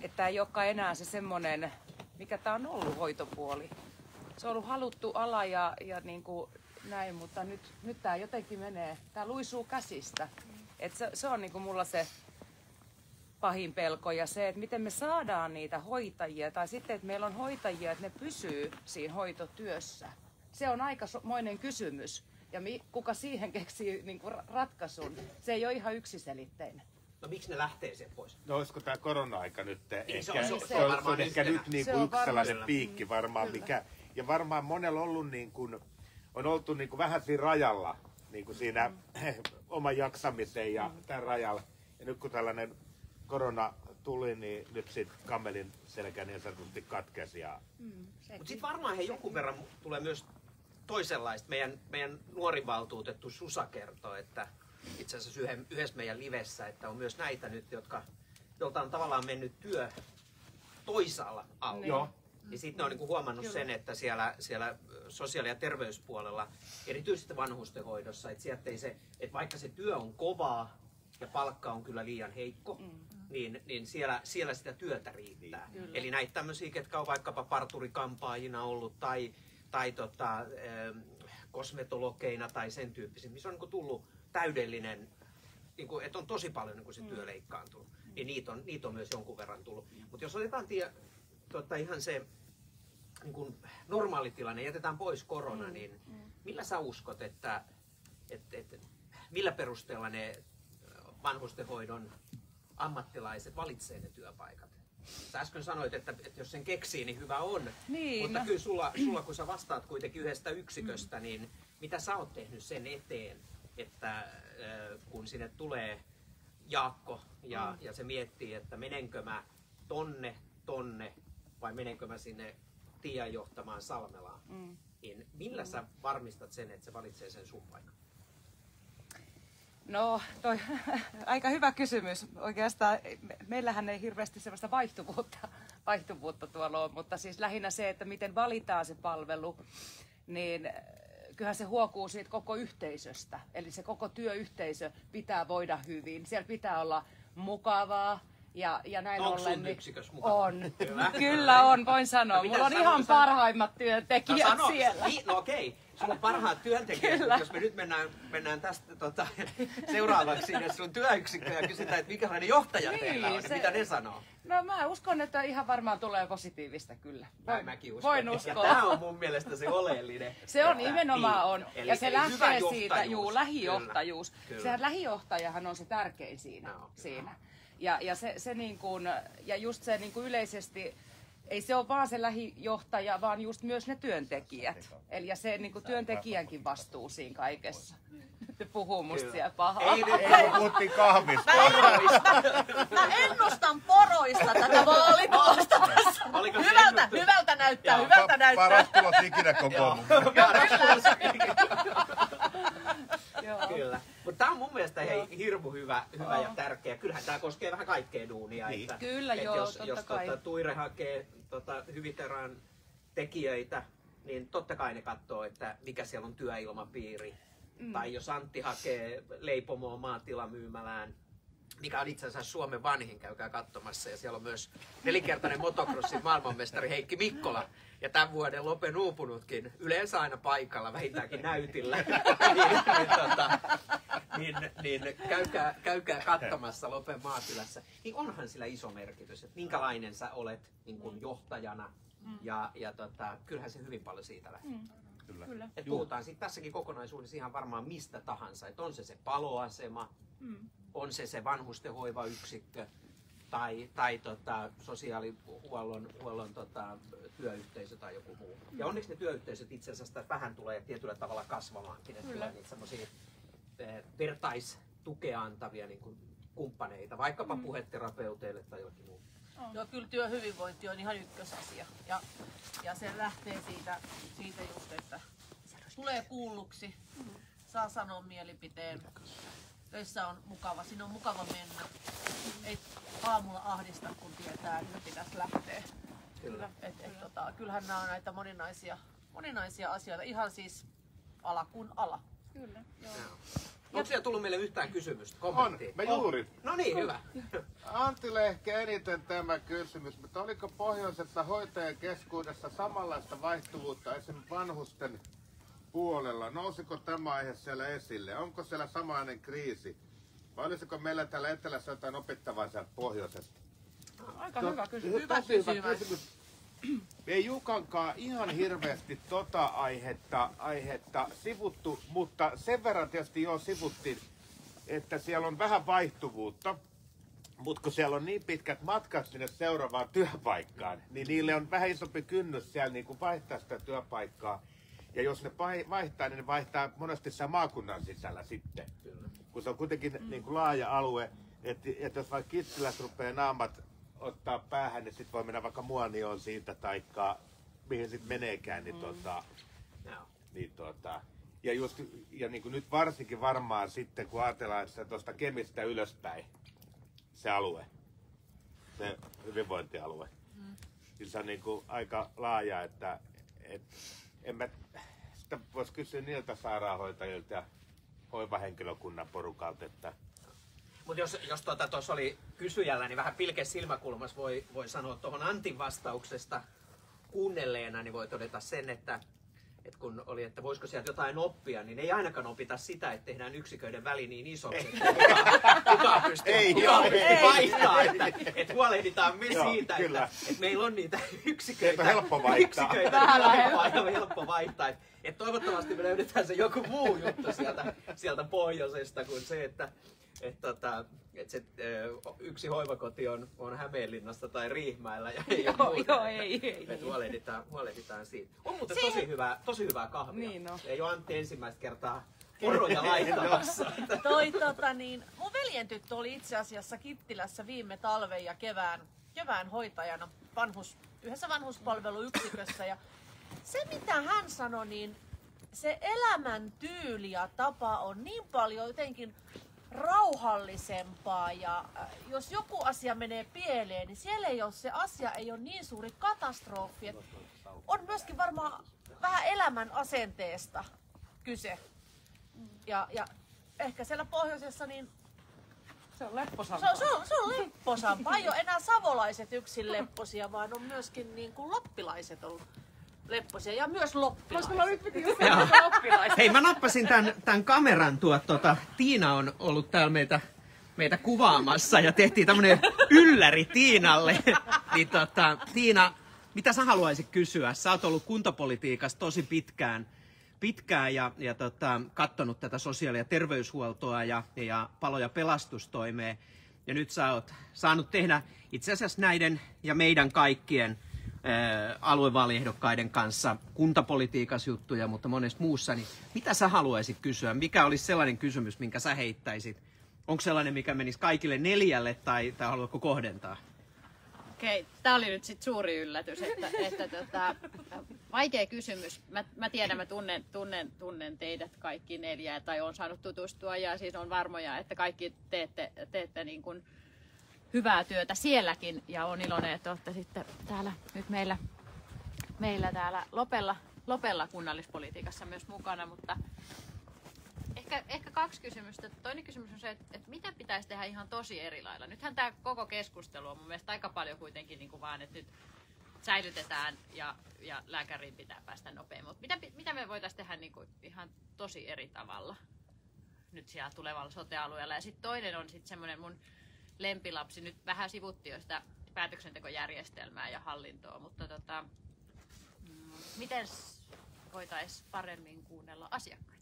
että ei olekaan enää se semmoinen, mikä tämä on ollut hoitopuoli. Se on ollut haluttu ala ja, ja niin kuin näin, mutta nyt, nyt tämä jotenkin menee, tämä luisuu käsistä. Et se, se on niin kuin mulla se pahin pelko ja se, että miten me saadaan niitä hoitajia tai sitten, että meillä on hoitajia, että ne pysyy siinä hoitotyössä. Se on aikamoinen kysymys ja mi, kuka siihen keksii niin kuin ratkaisun, se ei ole ihan yksiselitteinen. No miksi ne lähtee sieltä pois? No olisiko tämä korona-aika nyt ehkä, Niin, se on- se on- se se on on, varmaan on ehkä nyt niin Se kuin on yksi sellainen piikki varmaan, mikä, ja varmaan monella on ollut niin kuin, on oltu niin kuin vähän siinä rajalla, niin kuin siinä oman jaksamisen ja tämän rajalla. Ja nyt kun tällainen korona tuli, niin nyt sitten kammelin selkä niin sanotusti katkesi. Ja, Mutta sitten varmaan he jonkun verran tulee myös toisenlaista. Meidän, meidän nuori valtuutettu Susa kertoo, että itse asiassa yhden, yhdessä meidän livessä, että on myös näitä nyt, jotka, jolta on tavallaan mennyt työ toisaalla alla. Niin. Joo. Ja sitten ne on niinku huomannut Kyllä. sen, että siellä, siellä sosiaali- ja terveyspuolella, erityisesti vanhustenhoidossa, että sieltä ei se, että vaikka se työ on kovaa ja palkka on kyllä liian heikko, mm. niin, niin siellä, siellä sitä työtä riittää. Kyllä. Eli näitä tämmöisiä, ketkä on vaikkapa parturikampaajina ollut tai, tai tota, kosmetologeina tai sen tyyppisiä, missä on niinku tullut täydellinen, niinku, että on tosi paljon niinku se työ leikkaantunut. Niin niitä on, niitä on myös jonkun verran tullut. Mutta jos otetaan tie, tota, ihan se niin kuin normaali tilanne, jätetään pois korona, mm. niin millä sä uskot, että et, et, millä perusteella ne vanhustenhoidon ammattilaiset valitsee ne työpaikat? Sä äsken sanoit, että, että jos sen keksii, niin hyvä on. Niin, Mutta kyllä sulla, sulla, kun sä vastaat kuitenkin yhdestä yksiköstä, niin mitä sä oot tehnyt sen eteen, että äh, kun sinne tulee Jaakko ja, ja se miettii, että menenkö mä tonne, tonne vai menenkö mä sinne Tian johtamaan Salmelaan, Mm. niin millä sä varmistat sen, että se valitsee sen sun paikan? No, toi, aika hyvä kysymys. Oikeastaan me- meillähän ei hirveästi sellaista vaihtuvuutta, vaihtuvuutta tuolla ole, mutta siis lähinnä se, että miten valitaan se palvelu, niin äh, kyllähän se huokuu siitä koko yhteisöstä. Eli se koko työyhteisö pitää voida hyvin. Siellä pitää olla mukavaa. Ja, ja näin Onko ollen, sun niin? On. Kyllä. Kyllä on, voin sanoa. No Mulla on ihan parhaimmat työntekijät sano, siellä. Niin, no okei. Sulla on parhaat työntekijät, mutta jos me nyt mennään, mennään tästä tota, seuraavaksi sinne sun työyksikköön ja kysytään, että minkälainen johtaja Niin, teillä on, se- mitä ne sanoo? No mä uskon, että ihan varmaan tulee positiivista kyllä. Näin mäkin uskon. voin Ja uskoa. tämä on mun mielestä se oleellinen. Se on nimenomaan niin. on. Eli- ja se lähtee siitä, juu, lähijohtajuus. Kyllä, kyllä. Sehän lähijohtajahan on se tärkein siinä. Kyllä. siinä. Ja, ja, se, se niin kuin, ja just se niin kuin yleisesti, ei se ole vaan se lähijohtaja, vaan just myös ne työntekijät. Eli ja se niin kuin työntekijänkin vastuu siinä kaikessa. Nyt ne puhuu musta Kyllä. siellä pahaa. Ei nyt, Ei, kun puhuttiin kahvista. Mä ennustan poroista tätä vaalitulosta tässä. Oliko Hyvältä, ennustus? hyvältä näyttää, Joo. hyvältä näyttää. Paras tulos ikinä kokoomuksessa. Joo. Kyllä. Mutta tämä on mun mielestä hei, hirmu hyvä, hyvä ja tärkeä. Kyllähän tämä koskee vähän kaikkea duunia. Niin. Että, Kyllä, että joo, jos, totta jos kai. Tota, Tuire hakee tota, Hyviteraan tekijöitä, niin totta kai ne katsoo, että mikä siellä on työilmapiiri. Mm. Tai jos Antti hakee leipomoa maatilamyymälään, mikä on itse asiassa Suomen vanhin, käykää katsomassa. Ja siellä on myös nelinkertainen motocrossin maailmanmestari Heikki Mikkola. Ja tämän vuoden Lopen uupunutkin, yleensä aina paikalla, vähintäänkin näytillä. niin, niin, tota, niin, niin käykää, käykää katsomassa Lopen maakylässä. Niin onhan sillä iso merkitys, että minkälainen sä olet niin kuin johtajana. Ja, ja tota, kyllähän se hyvin paljon siitä lähtee. Kyllä. Kyllä. Et puhutaan sit tässäkin kokonaisuudessa ihan varmaan mistä tahansa. Että on se se paloasema, Mm. On se se vanhusten hoivayksikkö tai, tai tota, sosiaalihuollon huollon, tota, työyhteisö tai joku muu. Ja onneksi ne työyhteisöt itse asiassa vähän tulee tietyllä tavalla kasvamaankin. Että tulee niitä semmoisia eh, vertaistukea antavia niin kuin, kumppaneita, vaikkapa mm. puheterapeuteille tai jokin muu. Joo, kyllä työhyvinvointi on ihan ykkösasia. Ja, ja se lähtee siitä, siitä just, että tulee kuulluksi, saa sanoa mielipiteen. Töissä on mukava, siinä on mukava mennä. Ei aamulla ahdista, kun tietää, että pitäisi lähteä. Kyllä. Et, et, tota, kyllähän nämä on näitä moninaisia, moninaisia asioita, ihan siis ala kuin ala. Kyllä. Joo. Joo. Onko siellä tullut meille yhtään kysymystä, On, kommenttia? me juuri. No niin, hyvä. Antille ehkä eniten tämä kysymys, mutta oliko pohjoisessa hoitajan keskuudessa samanlaista vaihtuvuutta esimerkiksi vanhusten puolella? Nousiko tämä aihe siellä esille? Onko siellä samainen kriisi? Vai olisiko meillä täällä etelässä jotain opittavaa sieltä pohjoisesta? Aika hyvä kysymys. Hyvä kysymys. Me ei Jukankaan ihan hirveästi tota aihetta, aihetta sivuttu, mutta sen verran tietysti jo sivuttiin, että siellä on vähän vaihtuvuutta. Mutta kun siellä on niin pitkät matkat sinne seuraavaan työpaikkaan, niin niille on vähän isompi kynnys siellä niin kuin vaihtaa sitä työpaikkaa. Ja jos ne vaihtaa, niin ne vaihtaa monesti siellä maakunnan sisällä sitten. Kun se on kuitenkin mm. niin kuin laaja alue, että, että jos vaikka Kittilässä rupeaa naamat ottaa päähän, niin sitten voi mennä vaikka Muonioon siitä, taikka mihin sitten meneekään, niin, mm. tota, niin tota, ja, just, ja niin kuin nyt varsinkin varmaan sitten, kun ajatellaan että tuosta Kemistä ylöspäin, se alue, se hyvinvointialue, mm. niin se on niin kuin aika laaja, että et, en mä, sitä voisi kysyä niiltä sairaanhoitajilta ja hoivahenkilökunnan porukalta, että Mutta jos, jos tuota, oli kysyjällä, niin vähän pilke silmäkulmassa voi, voi sanoa tuohon Antin vastauksesta kuunnelleena, niin voi todeta sen, että, että kun oli, että voisiko sieltä jotain oppia, niin ei ainakaan opita sitä, että tehdään yksiköiden väli niin isoksi, että kukaan, kukaan pystyy, Ei, kukaan joo, pystyy ei. vaihtaa, että, että huolehditaan me Joo, siitä, kyllä. että, että meillä on niitä yksiköitä, on helppo vaihtaa. yksiköitä Vähän helppo, helppo vaihtaa. Että, että toivottavasti me löydetään se joku muu juttu sieltä, sieltä pohjoisesta kuin se, että, että, tota, että se ö, yksi hoivakoti on, on Hämeenlinnassa tai Riihmäellä ja ei Joo, ole muuta. joo, ei, ei, ei. huolehditaan, huolehditaan siitä. On muuten tosi hyvää, tosi hyvää kahvia. Niin on. Ei ole Antti ensimmäistä kertaa poroja laittamassa. Toi, tota, niin, mun veljen tyttö oli itse asiassa Kittilässä viime talven ja kevään, kevään hoitajana vanhus, yhdessä vanhuspalveluyksikössä. Ja se mitä hän sanoi, niin se elämäntyyli ja tapa on niin paljon jotenkin rauhallisempaa ja äh, jos joku asia menee pieleen, niin siellä ei ole se asia ei ole niin suuri katastrofi. Et on myöskin varmaan vähän elämän asenteesta kyse. Ja, ja ehkä siellä pohjoisessa niin Se on se lepposampaa. on, se on, se on lepposampaa. Ei ole enää savolaiset yksin lepposia, vaan on myöskin niin kuin lappilaiset on lepposia ja myös loppilaisia. Mulla nyt piti just Joo. sanoa oppilaista. Hei, mä nappasin tämän, tämän kameran tuot, tota, Tiina on ollut täällä meitä, meitä kuvaamassa ja tehtiin tämmönen ylläri Tiinalle. niin tota, Tiina, mitä sä haluaisit kysyä? Sä oot ollut kuntapolitiikassa tosi pitkään, pitkään ja, ja tota, kattonut tätä sosiaali- ja terveyshuoltoa ja, ja palo- ja pelastustoimea. Ja nyt sä oot saanut tehdä itse asiassa näiden ja meidän kaikkien aluevaaliehdokkaiden kanssa kuntapolitiikassa juttuja, mutta monessa muussa, niin mitä sä haluaisit kysyä? Mikä olisi sellainen kysymys, minkä sä heittäisit? Onko sellainen, mikä menisi kaikille neljälle tai, tai haluatko kohdentaa? Okei, tämä oli nyt sit suuri yllätys, että, että tota, vaikea kysymys. Mä, mä tiedän, mä tunnen, tunnen, tunnen teidät kaikki neljä tai on saanut tutustua ja siis on varmoja, että kaikki teette, teette niin kuin hyvää työtä sielläkin ja on iloinen, että olette sitten täällä nyt meillä, meillä täällä Lopella, Lopella kunnallispolitiikassa myös mukana, mutta Ehkä, ehkä kaksi kysymystä. Toinen kysymys on se, että, että mitä pitäisi tehdä ihan tosi eri lailla. Nythän tämä koko keskustelu on mun mielestä aika paljon kuitenkin niin kuin vaan, että nyt säilytetään ja, ja lääkäriin pitää päästä nopeammin. Mutta mitä, mitä me voitaisiin tehdä niin kuin ihan tosi eri tavalla nyt siellä tulevalla sote-alueella? Ja sitten toinen on sitten semmoinen mun lempilapsi. Nyt vähän sivuttiin jo sitä päätöksentekojärjestelmää ja hallintoa, mutta tota, mm, miten voitaisiin paremmin kuunnella asiakkaita?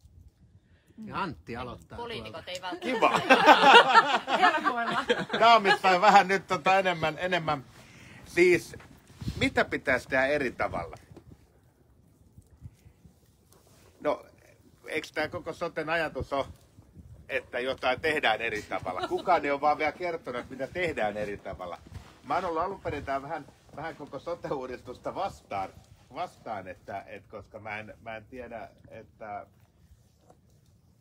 Ja Antti aloittaa Poliitikot ei välttämättä. Kiva. Helpoilla. Sai vähän nyt tota enemmän, enemmän. Siis, mitä pitäisi tehdä eri tavalla? No, eikö tämä koko soten ajatus ole, että jotain tehdään eri tavalla? Kukaan ei ole vaan vielä kertonut, että mitä tehdään eri tavalla. Mä oon ollut alun perin vähän, vähän koko sote-uudistusta vastaan, vastaan että, että koska mä en, mä en tiedä, että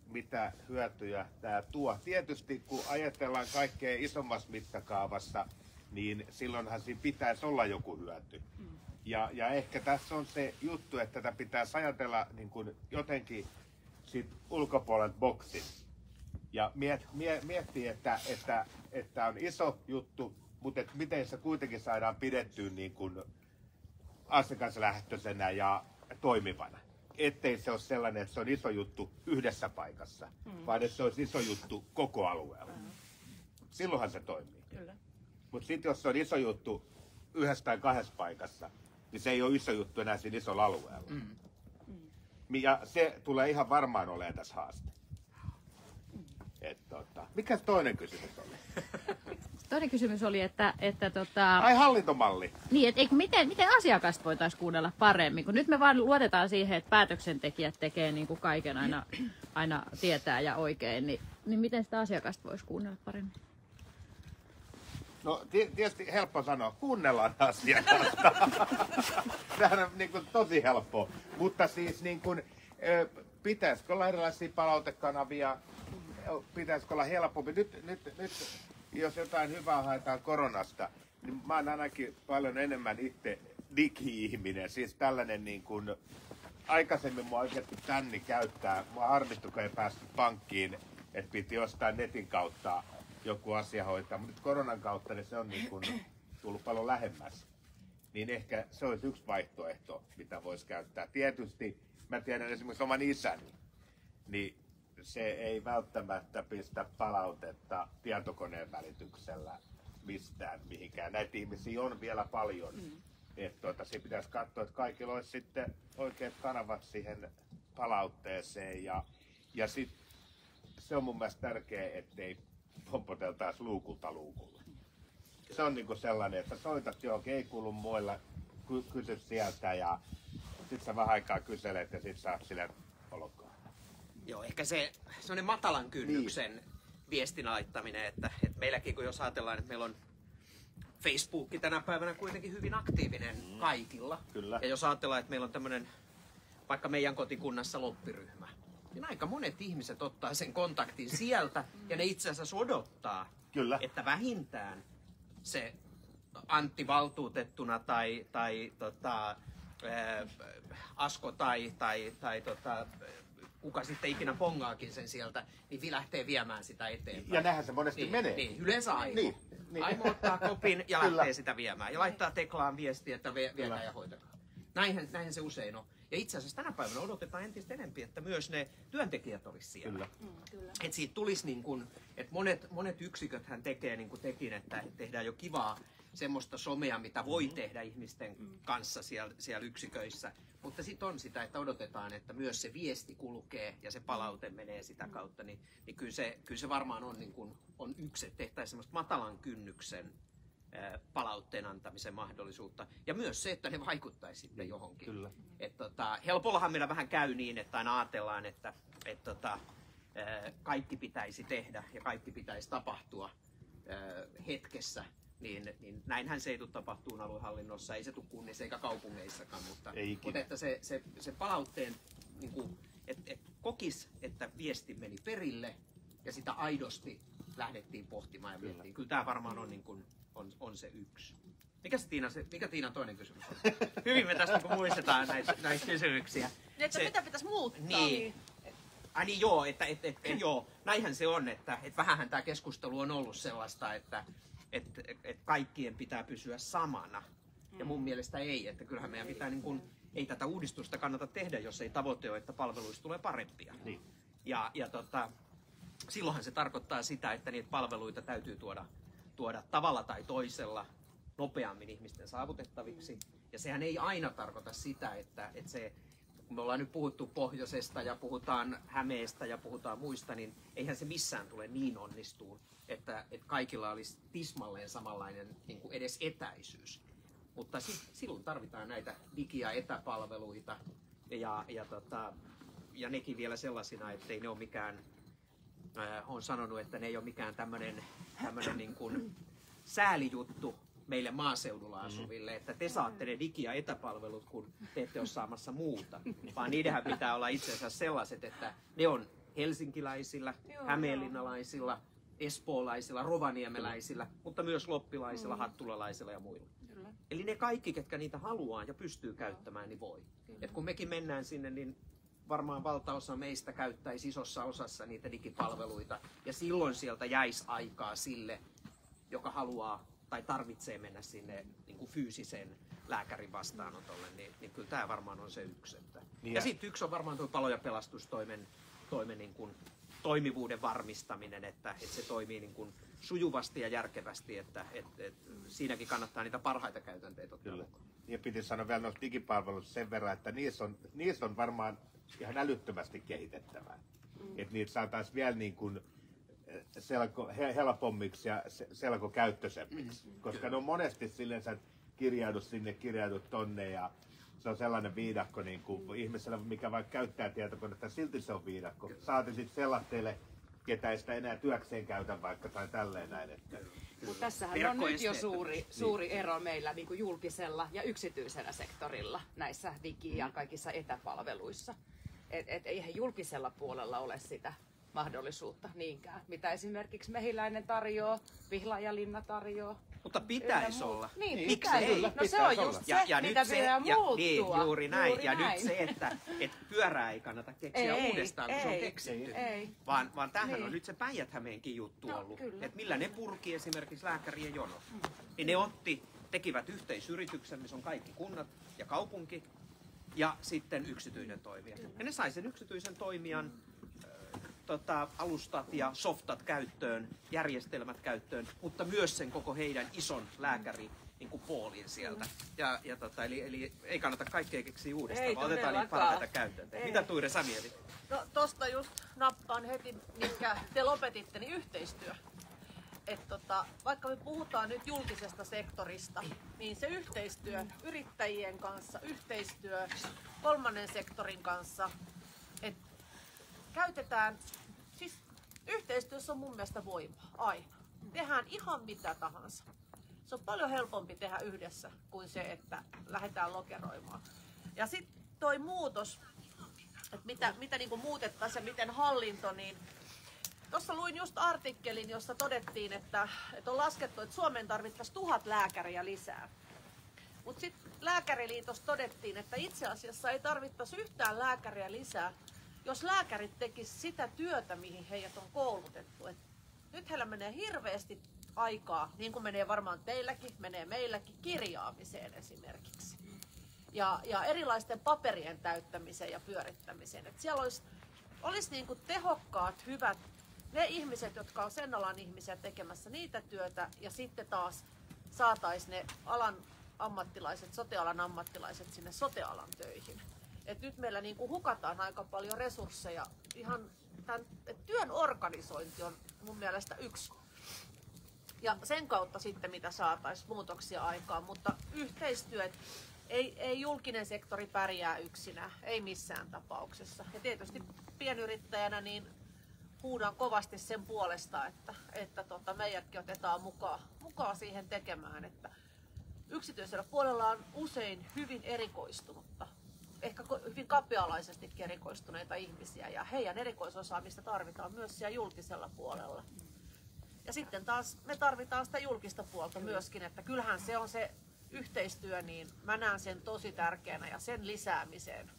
mitä hyötyjä tämä tuo. Tietysti kun ajatellaan kaikkea isommassa mittakaavassa, niin silloinhan siinä pitäisi olla joku hyöty. Ja, ja ehkä tässä on se juttu, että tätä pitäisi ajatella niin kuin jotenkin sit ulkopuolelta boksin. Ja miet, mie, miettiä, että, että, että on iso juttu, mutta et miten se kuitenkin saadaan pidettyä niin kuin asiakaslähtöisenä ja toimivana. Ettei se ole sellainen, että se on iso juttu yhdessä paikassa, mm. vaan että se olisi iso juttu koko alueella. Mm. Silloinhan se toimii. Mutta sitten jos se on iso juttu yhdessä tai kahdessa paikassa, niin se ei ole iso juttu enää siinä isolla alueella. Mm. Ja se tulee ihan varmaan olemaan tässä haaste. Et, tota, mikä toinen kysymys oli? Toinen kysymys oli, että, että tota, Ai hallintomalli. niin, että eikö, miten, miten asiakasta voitaisiin kuunnella paremmin, kun nyt me vaan luotetaan siihen, että päätöksentekijät tekee niin kuin kaiken aina, aina tietää ja oikein, niin, niin miten sitä asiakasta voisi kuunnella paremmin? No ti- tietysti helppo sanoa, kuunnellaan asiakasta. Sehän on niin kuin, tosi helppo. Mutta siis niin kuin, pitäisikö olla erilaisia palautekanavia, pitäisikö olla helpompi. Nyt, nyt, nyt jos jotain hyvää haetaan koronasta, niin mä oon ainakin paljon enemmän itse digi-ihminen. Siis tällainen niin kuin, aikaisemmin mua oikeasti tänni käyttää. Mua harmistu, kun ei päässyt pankkiin, että piti jostain netin kautta joku asia hoitaa. Mutta nyt koronan kautta niin se on niin kuin tullut paljon lähemmäs. Niin ehkä se olisi yksi vaihtoehto, mitä voisi käyttää. Tietysti mä tiedän esimerkiksi oman isäni, niin se ei välttämättä pistä palautetta tietokoneen välityksellä mistään mihinkään. Näitä ihmisiä on vielä paljon. Mm. Että tuota, se pitäisi katsoa, että kaikilla olisi sitten oikeat kanavat siihen palautteeseen. Ja, ja sit, se on mun mielestä tärkeää, ettei pompoteltaisi luukulta luukulle. Se on niinku sellainen, että soitat johonkin, ei kuulu muilla, ky- kysy sieltä ja sit sä vähän aikaa kyselet ja sit sä oot silleen, olkoon. Joo, ehkä se sellainen matalan kynnyksen niin. viestin laittaminen, että, että meilläkin kun jos ajatellaan, että meillä on Facebook tänä päivänä kuitenkin hyvin aktiivinen mm. kaikilla. Kyllä. Ja jos ajatellaan, että meillä on tämmöinen vaikka meidän kotikunnassa loppiryhmä, niin aika monet ihmiset ottaa sen kontaktin sieltä ja ne itse asiassa odottaa, Kyllä. että vähintään se Antti valtuutettuna tai, tai tota, ää, Asko tai, tai, tai tota, kuka sitten ikinä pongaakin sen sieltä, niin lähtee viemään sitä eteenpäin. Ja näinhän se monesti niin, menee. Niin, yleensä aimo. Niin, niin. Aimo ottaa kopin ja Kyllä. lähtee sitä viemään. Ja laittaa teklaan viestiä, että vie, viekää Kyllä. ja hoitakaa. Näinhän, näinhän se usein on. Ja itse asiassa tänä päivänä odotetaan entistä enemmän, että myös ne työntekijät olisi siellä. Kyllä. Että siitä tulisi niin kuin, että monet, monet yksiköt hän tekee niin kuin tekin, että tehdään jo kivaa semmoista somea, mitä voi tehdä ihmisten kanssa siellä, siellä yksiköissä. Mutta sitten on sitä, että odotetaan, että myös se viesti kulkee ja se palaute menee sitä kautta. Niin, niin kyllä, se, kyllä se varmaan on, niin kuin, on yksi, että tehtäisiin semmoista matalan kynnyksen palautteen antamisen mahdollisuutta. Ja myös se, että ne vaikuttaisi sitten johonkin. Kyllä. Et tota, helpollahan meillä vähän käy niin, että aina ajatellaan, että et tota, kaikki pitäisi tehdä ja kaikki pitäisi tapahtua hetkessä. Niin, niin näinhän se ei tule tapahtuun aluehallinnossa, ei se tule kunnissa eikä kaupungeissakaan, mutta, mutta että se, se, se palautteen, niin kuin, että et kokis, että viesti meni perille ja sitä aidosti lähdettiin pohtimaan ja miettimään. Kyllä tämä varmaan on, niin kuin, on, on se yksi. Mikä, se Tiina, se, mikä Tiinan toinen kysymys on? Hyvin me tästä kun muistetaan näitä, näitä kysymyksiä. Niin, että Se- mitä pitäisi muuttaa? Niin. Ai niin joo, että et, et, et, joo, näinhän se on, että et vähänhän tämä keskustelu on ollut sellaista, että et, et kaikkien pitää pysyä samana. Ja mun mielestä ei, että kyllähän meidän pitää niin kun, ei tätä uudistusta kannata tehdä, jos ei tavoite ole, että palveluista tulee parempia. Niin. Ja, ja tota, silloinhan se tarkoittaa sitä, että niitä palveluita täytyy tuoda, tuoda tavalla tai toisella nopeammin ihmisten saavutettaviksi. Ja sehän ei aina tarkoita sitä, että, että se, kun me ollaan nyt puhuttu pohjoisesta ja puhutaan Hämeestä ja puhutaan muista, niin eihän se missään tule niin onnistuun, että, että kaikilla olisi tismalleen samanlainen niin kuin edes etäisyys. Mutta si, silloin tarvitaan näitä digi- ja etäpalveluita ja, ja, tota, ja nekin vielä sellaisina, ettei ne ole mikään äh, on sanonut, että ne ei ole mikään tämmöinen niin kuin säälijuttu meille maaseudulla asuville, että te saatte ne digi- ja etäpalvelut, kun te ette ole saamassa muuta. Vaan niidenhän pitää olla itse asiassa sellaiset, että ne on helsinkiläisillä, Joo, hämeenlinnalaisilla, espoolaisilla, rovaniemeläisillä, mutta myös loppilaisilla, hattulalaisilla ja muilla. Kyllä. Eli ne kaikki, ketkä niitä haluaa ja pystyy käyttämään, niin voi. Et kun mekin mennään sinne, niin varmaan valtaosa meistä käyttäisi isossa osassa niitä digipalveluita. Ja silloin sieltä jäisi aikaa sille, joka haluaa tai tarvitsee mennä sinne niin kuin fyysisen lääkärin vastaanotolle, niin, niin kyllä tämä varmaan on se yksi. Että. Niin Ja ja- sitten yksi on varmaan tuo palo- ja pelastustoimen toimen niin kuin toimivuuden varmistaminen, että, että se toimii niin kuin sujuvasti ja järkevästi, että, että, että siinäkin kannattaa niitä parhaita käytänteitä ottaa Kyllä. mukaan. Ja piti sanoa vielä noista digipalveluista sen verran, että niissä on, niissä on varmaan ihan älyttömästi kehitettävää. Mm. Että niitä saataisiin vielä niin kuin selko, he- helpommiksi ja se- selkokäyttöisemmiksi. Mm. Koska ne on monesti silleen, sä kirjaudu sinne, kirjaudu tonne ja se on sellainen viidakko niin kuin ihmisellä, mikä vaikka käyttää tietokonetta, silti se on viidakko. Saati sitten sellaiselle, ketä ei sitä enää työkseen käytä vaikka tai tälleen näin. Että, Mutta tässähän on nyt jo suuri, suuri ero meillä niin kuin julkisella ja yksityisellä sektorilla näissä digi- ja kaikissa etäpalveluissa. Et, et eihän julkisella puolella ole sitä mahdollisuutta niinkään, mitä esimerkiksi Mehiläinen tarjoaa, Pihlajalinna tarjoaa. Mutta pitäisi olla. Niin, Miksi pitäisi. ei? No se on just se, Ja, ja mitä nyt se, pitää ja, muuttua. niin, juuri näin. Juuri ja näin. nyt se, että, että pyörää ei kannata keksiä Ei, uudestaan, kun se on ei, keksitty. ei. Vaan, vaan tämähän Niin. on nyt se päijät juttu No, ollut. kyllä. Että millä ne purki esimerkiksi lääkärien jonot. Niin ne otti, tekivät yhteisyrityksen, missä on kaikki kunnat ja kaupunki ja sitten yksityinen toimija. Ja ne sai sen yksityisen toimijan ö, tota, alustat ja softat käyttöön, järjestelmät käyttöön, mutta myös sen koko heidän ison lääkäri niin kuin poolin sieltä. Ja, ja tota, eli, eli ei kannata kaikkea keksiä uudestaan, Ei vaan otetaan niitä parhaita käytänteitä. Ei. Mitä Tuire sä mietit? No tosta just nappaan heti, minkä te lopetitte, niin yhteistyö. Et tota, vaikka me puhutaan nyt julkisesta sektorista, niin se yhteistyö yrittäjien kanssa, yhteistyö kolmannen sektorin kanssa, käytetään, siis yhteistyössä on mun mielestä voimaa aina. Tehdään ihan mitä tahansa. Se on paljon helpompi tehdä yhdessä kuin se, että lähdetään lokeroimaan. Ja sitten toi muutos, että mitä, mitä niin muutettaisiin ja miten hallinto, niin Tuossa luin just artikkelin, jossa todettiin, että, että on laskettu, että Suomeen tarvittaisiin tuhat lääkäriä lisää. Mutta sitten Lääkäriliitossa todettiin, että itse asiassa ei tarvittaisi yhtään lääkäriä lisää, jos lääkärit tekisivät sitä työtä, mihin heidät on koulutettu. Et nyt heillä menee hirveästi aikaa, niin kuin menee varmaan teilläkin, menee meilläkin kirjaamiseen esimerkiksi. ja, ja erilaisten paperien täyttämiseen ja pyörittämiseen. Et siellä olisi, olisi niin kuin tehokkaat, hyvät, ne ihmiset, jotka on sen alan ihmisiä tekemässä niitä työtä ja sitten taas saataisiin ne alan ammattilaiset, sotealan ammattilaiset sinne sotealan töihin. Et nyt meillä niin kuin hukataan aika paljon resursseja. Ihan tämän, et työn organisointi on mun mielestä yksi. Ja sen kautta sitten mitä saataisiin muutoksia aikaan, mutta yhteistyöt, ei, ei julkinen sektori pärjää yksinä, ei missään tapauksessa. Ja tietysti pienyrittäjänä niin huudan kovasti sen puolesta, että, että tota, meidätkin otetaan mukaan, mukaan siihen tekemään. Että yksityisellä puolella on usein hyvin erikoistunutta, ehkä hyvin kapea-alaisesti erikoistuneita ihmisiä ja heidän erikoisosaamista tarvitaan myös siellä julkisella puolella. Ja sitten taas me tarvitaan sitä julkista puolta myöskin, että kyllähän se on se yhteistyö, niin mä näen sen tosi tärkeänä ja sen lisäämiseen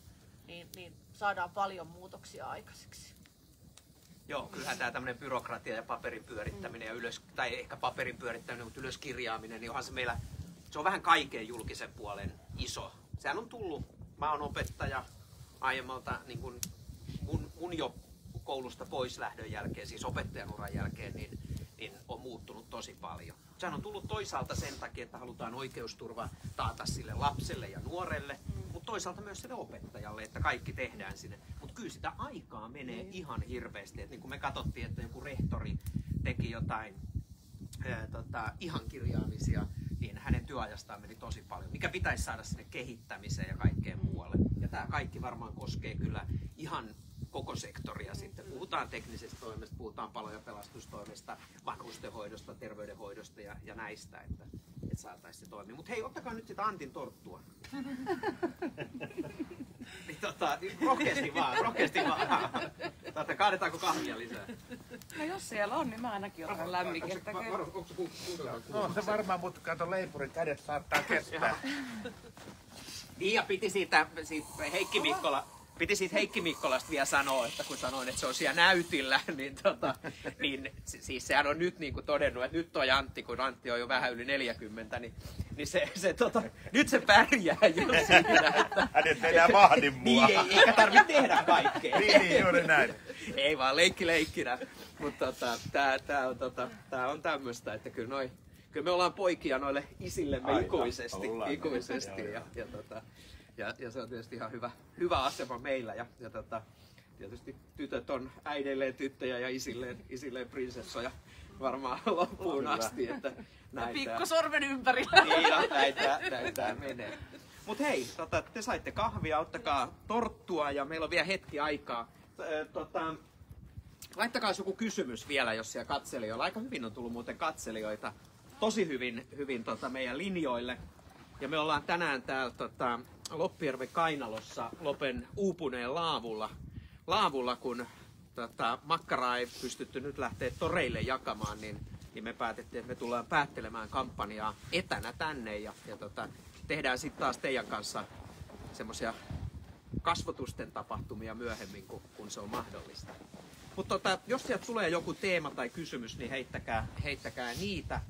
niin, niin saadaan paljon muutoksia aikaiseksi. Joo, kyllähän tämä tämmöinen byrokratia ja paperin pyörittäminen ja ylös, tai ehkä paperin pyörittäminen, mutta ylöskirjaaminen, niin onhan se meillä, se on vähän kaiken julkisen puolen iso. Sehän on tullut, mä oon opettaja aiemmalta, niin kun mun, mun jo koulusta pois lähdön jälkeen, siis opettajan uran jälkeen, niin, niin on muuttunut tosi paljon. Sehän on tullut toisaalta sen takia, että halutaan oikeusturva taata sille lapselle ja nuorelle, mutta toisaalta myös sille opettajalle, että kaikki tehdään sinne. Mutta kyllä sitä aikaa menee Niin. ihan hirveästi. Et niin kuin me katsottiin, että joku rehtori teki jotain ää, tota, ihan kirjaamisia, niin hänen työajastaan meni tosi paljon, mikä pitäisi saada sinne kehittämiseen ja kaikkeen muualle. Ja tämä kaikki varmaan koskee kyllä ihan koko sektoria sitten. Puhutaan teknisestä toimesta, puhutaan palo- ja pelastustoimesta, vanhustenhoidosta, terveydenhoidosta ja, ja näistä, että, että saataisiin se toimia. Mutta hei, ottakaa nyt sitä Antin torttua. niin tota, rohkeasti vaan, rohkeasti vaan. Tota, kaadetaanko kahvia lisää? No jos siellä on, niin mä ainakin otan lämmikettä. Onko se ku- kuunnellaan? No se varmaan, mutta kato leipurin kädet saattaa kestää. Niin ja piti siitä, siitä Heikki Mikkola, piti siitä Heikki Mikkolasta vielä sanoa, että kun sanoin, että se on siellä näytillä, niin, tota, niin si- siis sehän on nyt niin kuin todennut, että nyt toi Antti, kun Antti on jo vähän yli 40, niin, niin se, se tota, nyt se pärjää jo siinä, että Hänet ei enää vahdi mua. niin, ei, eikä tarvitse tehdä kaikkea. Niin, niin, juuri näin. Ei vaan leikki leikkinä. Mutta tota, tää, tää on, tota, tää on tämmöistä, että kyllä, noi, kyllä me ollaan poikia noille isillemme Aivan, ikuisesti. ollaan. ikuisesti Joo, ja, joo. ja, tota, ja, ja, se on tietysti ihan hyvä, hyvä asema meillä. Ja, ja tota, tietysti tytöt on äideilleen tyttöjä ja isilleen, isilleen prinsessoja varmaan loppuun asti. Että näin Pikkusormen ympärillä. niin, ja näin näin tää menee. Mut hei, tota, te saitte kahvia, ottakaa torttua ja meillä on vielä hetki aikaa. Tota, laittakaa joku kysymys vielä, jos siellä katselijoilla. Aika hyvin on tullut muuten katselijoita. Tosi hyvin, hyvin tota, meidän linjoille. Ja me ollaan tänään täällä tota, Loppijärven Kainalossa Lopen uupuneen laavulla. Laavulla, kun tota, makkaraa ei pystytty nyt lähteä toreille jakamaan, niin, niin me päätettiin, että me tullaan päättelemään kampanjaa etänä tänne. Ja, ja tota, tehdään sitten taas teidän kanssa semmoisia kasvotusten tapahtumia myöhemmin, kun, kun se on mahdollista. Mutta tota, jos sieltä tulee joku teema tai kysymys, niin heittäkää, heittäkää niitä.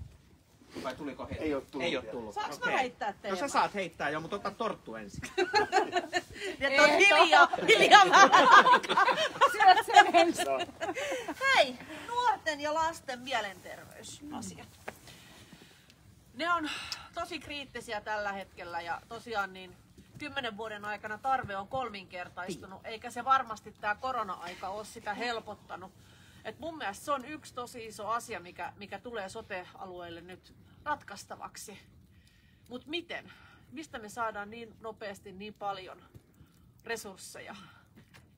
Vai tuliko he? Ei oo tullut Ei ole tullut. Saanko mä Okei. heittää No sä saat heittää jo, mutta ota torttu ensin. Että on hiljaa, hiljaa vähän aikaa. Syöt sen ensin. Hei, nuorten ja lasten mielenterveysasiat. Ne on tosi kriittisiä tällä hetkellä ja tosiaan niin kymmenen vuoden aikana tarve on kolminkertaistunut, eikä se varmasti tämä korona-aika ole sitä helpottanut. Et mun mielestä se on yksi tosi iso asia, mikä, mikä tulee sote-alueelle nyt ratkaistavaksi. Mutta miten? Mistä me saadaan niin nopeasti niin paljon resursseja?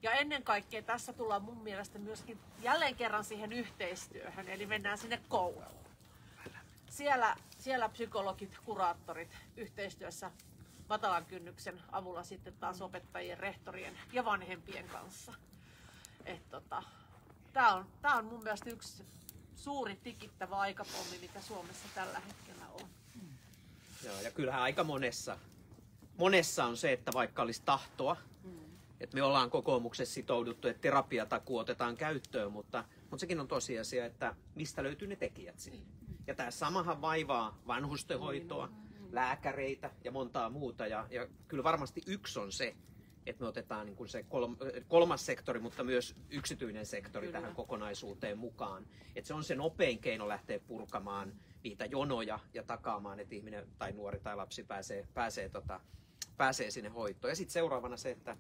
Ja ennen kaikkea tässä tullaan mun mielestä myöskin jälleen kerran siihen yhteistyöhön, eli mennään sinne kouluun. Siellä, siellä psykologit, kuraattorit yhteistyössä matalan kynnyksen avulla sitten taas opettajien, rehtorien ja vanhempien kanssa. Tota, Tämä on, on mun mielestä yksi suuri tikittävä aikapommi, mikä Suomessa tällä hetkellä on. Joo, ja kyllähän aika monessa, monessa on se, että vaikka olisi tahtoa, että me ollaan kokoomuksessa sitouduttu, että terapiatakuu otetaan käyttöön, mutta, mutta sekin on tosiasia, että mistä löytyy ne tekijät siihen. Ja tämä samahan vaivaa vanhustenhoitoa, lääkäreitä ja montaa muuta. Ja, ja kyllä varmasti yksi on se, että me otetaan niin kuin se kolm, kolmas sektori, mutta myös yksityinen sektori Kyllä. tähän kokonaisuuteen mukaan. Että se on se nopein keino lähteä purkamaan niitä jonoja ja takaamaan, että ihminen tai nuori tai lapsi pääsee, pääsee, tota, pääsee sinne hoitoon. Ja sitten seuraavana se, että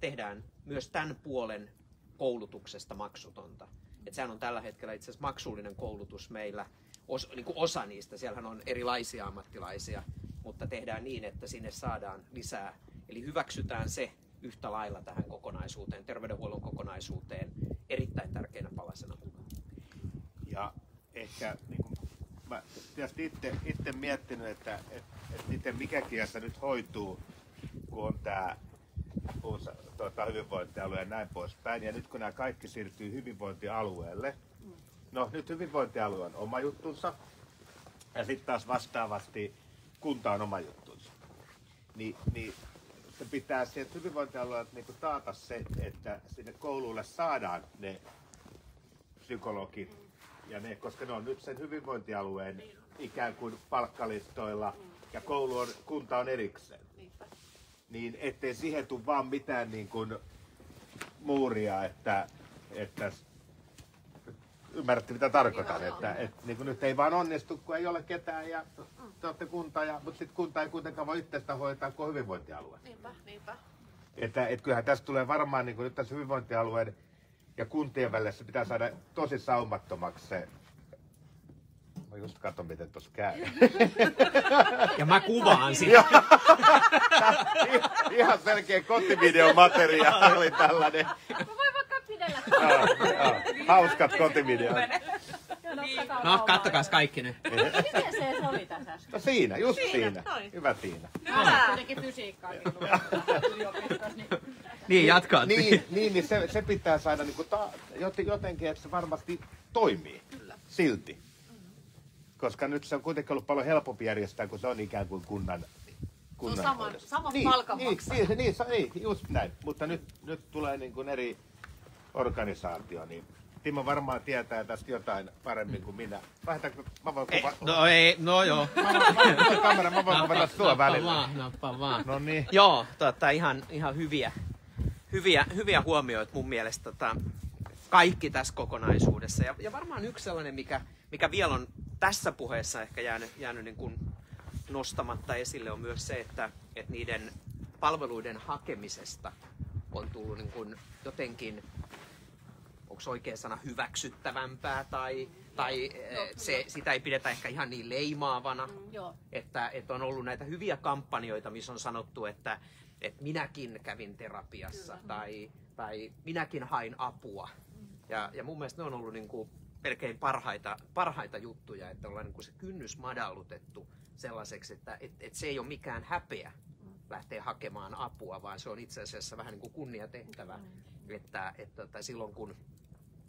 tehdään myös tämän puolen koulutuksesta maksutonta. Et sehän on tällä hetkellä itse asiassa maksullinen koulutus meillä, os, niin kuin osa niistä, siellähän on erilaisia ammattilaisia, mutta tehdään niin, että sinne saadaan lisää. Eli hyväksytään se yhtä lailla tähän kokonaisuuteen, terveydenhuollon kokonaisuuteen, erittäin tärkeänä palasena mukaan. Ja ehkä niin kuin, mä tietysti itse, itse miettinyt, että, että, että miten mikäkin asia nyt hoituu, kun on tämä uusi tuota, hyvinvointialue ja näin poispäin. Ja nyt kun nämä kaikki siirtyy hyvinvointialueelle, no nyt hyvinvointialue on oma juttunsa, ja sitten taas vastaavasti kunta on oma juttunsa. Ni, niin se pitää sieltä hyvinvointialueelta niin taata se, että sinne kouluille saadaan ne psykologit ja ne, koska ne on nyt sen hyvinvointialueen ikään kuin palkkalistoilla ja koulu on, kunta on erikseen. Niin ettei siihen tule vaan mitään niin kuin muuria, että, että ymmärrätte mitä tarkoitan, että, että niin kuin nyt ei vaan onnistu, kun ei ole ketään ja te olette kunta, ja, mutta sitten kunta ei kuitenkaan voi itse sitä hoitaa kuin hyvinvointialue. Niinpä, niinpä. Että, että kyllähän tässä tulee varmaan niin kuin nyt tässä hyvinvointialueen ja kuntien välillä se pitää saada tosi saumattomaksi se. Mä just katson miten tuossa käy. Ja mä kuvaan sitä. Ihan selkeä kotivideomateriaali tällainen. Joo, joo. Hauskat kotivideot. No, kattokaa kaikki ne. Miten se oli tässä äsken? No siinä, just Siinä, siinä. Hyvä Tiina. Mä olen kuitenkin yliopistossa, niin Niin, jatkaa. Niin, niin, niin se, se pitää saada niin kuin ta, joten- jotenkin, että se varmasti toimii. Kyllä. Silti. Koska nyt se on kuitenkin ollut paljon helpompi järjestää, kun se on ikään kuin kunnan kunnan saman- hoidossa. saman niin, palkan niin, maksaa. niin, niin, niin, just näin. Mutta nyt, nyt tulee niin kuin eri organisaatio, niin Timo varmaan tietää tästä jotain paremmin kuin minä. Vaihtaanko, mä voin Ei, kuva... no ei, no joo. Mä voin, mä voin kamera, mä voin kuvata sua välillä. vaan, nappa vaan. No niin. Joo, tota, ihan, ihan hyviä, hyviä, hyviä huomioita mun mielestä tota, kaikki tässä kokonaisuudessa. Ja, ja varmaan yksi sellainen, mikä, mikä vielä on tässä puheessa ehkä jäänyt, jäänyt niin kuin nostamatta esille, on myös se, että, että niiden palveluiden hakemisesta on tullut niin kuin jotenkin, onko oikea sana, hyväksyttävämpää tai, tai eh, se, sitä ei pidetä ehkä ihan niin leimaavana joo. että, että on ollut näitä hyviä kampanjoita, missä on sanottu, että, että minäkin kävin terapiassa tai, tai minäkin hain apua. Ja, ja mun mielestä ne on ollut niin kuin melkein parhaita, parhaita juttuja, että ollaan niin kuin se kynnys madallutettu sellaiseksi, että et, et se ei ole mikään häpeä lähteä hakemaan apua, vaan se on itse asiassa vähän niin kuin kunniatehtävä, että, että, että silloin kun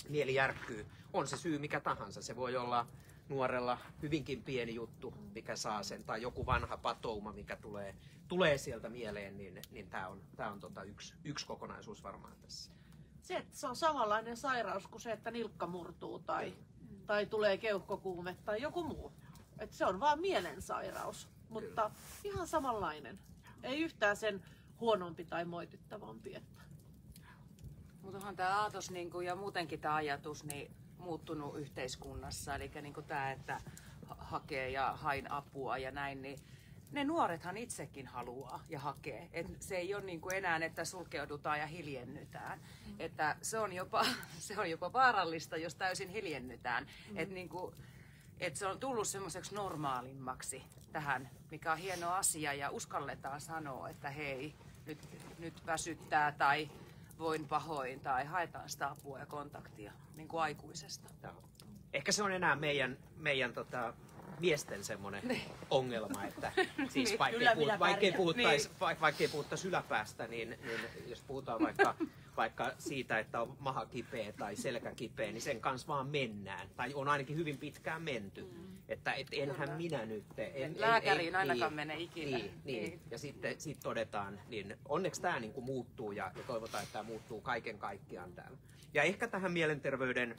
mieli järkkyy, on se syy mikä tahansa. Se voi olla nuorella hyvinkin pieni juttu, mikä saa sen, tai joku vanha patouma, mikä tulee, tulee sieltä mieleen, niin, niin tämä on, tää on tota yksi, yksi kokonaisuus varmaan tässä. Se, että se on samanlainen sairaus kuin se, että nilkka murtuu tai, tai tulee keuhkokuume tai joku muu. Et se on vaan mielensairaus, mutta ihan samanlainen. Ei yhtään sen huonompi tai moitittavampi. Että. Mutta onhan tämä aatos niin kuin, ja muutenkin tämä ajatus niin muuttunut yhteiskunnassa. Eli niin kuin tämä, että ha- hakee ja hain apua ja näin, niin ne nuorethan itsekin haluaa ja hakee. Et se ei ole niin kuin enää, että sulkeudutaan ja hiljennytään. Että se on jopa, se on jopa vaarallista, jos täysin hiljennytään. Et niin kuin, et se on tullut semmoiseksi normaalimmaksi tähän, mikä on hieno asia ja uskalletaan sanoa, että hei, nyt, nyt väsyttää tai voin pahoin tai haetaan sitä apua ja kontaktia niin kuin aikuisesta. Joo. Ehkä se on enää meidän, meidän tota, miesten semmoinen ongelma, että siis vaikka Kyllä ei, puhut, minä vaikka ei pärjään. puhuttaisi niin. vaikka ei puhuttaisi yläpäästä, niin, niin jos puhutaan vaikka, vaikka siitä, että on maha kipeä tai selkä kipeä, niin sen kanssa vaan mennään. Tai on ainakin hyvin pitkään menty. Mm. Että et enhän minä nyt. En, Lääkäriin ainakaan mene ikinä. Niin, niin. Niin. ja sitten sit todetaan, niin onneksi tämä niinku muuttuu ja, ja toivotaan, että tämä muuttuu kaiken kaikkiaan täällä. Ja ehkä tähän mielenterveyden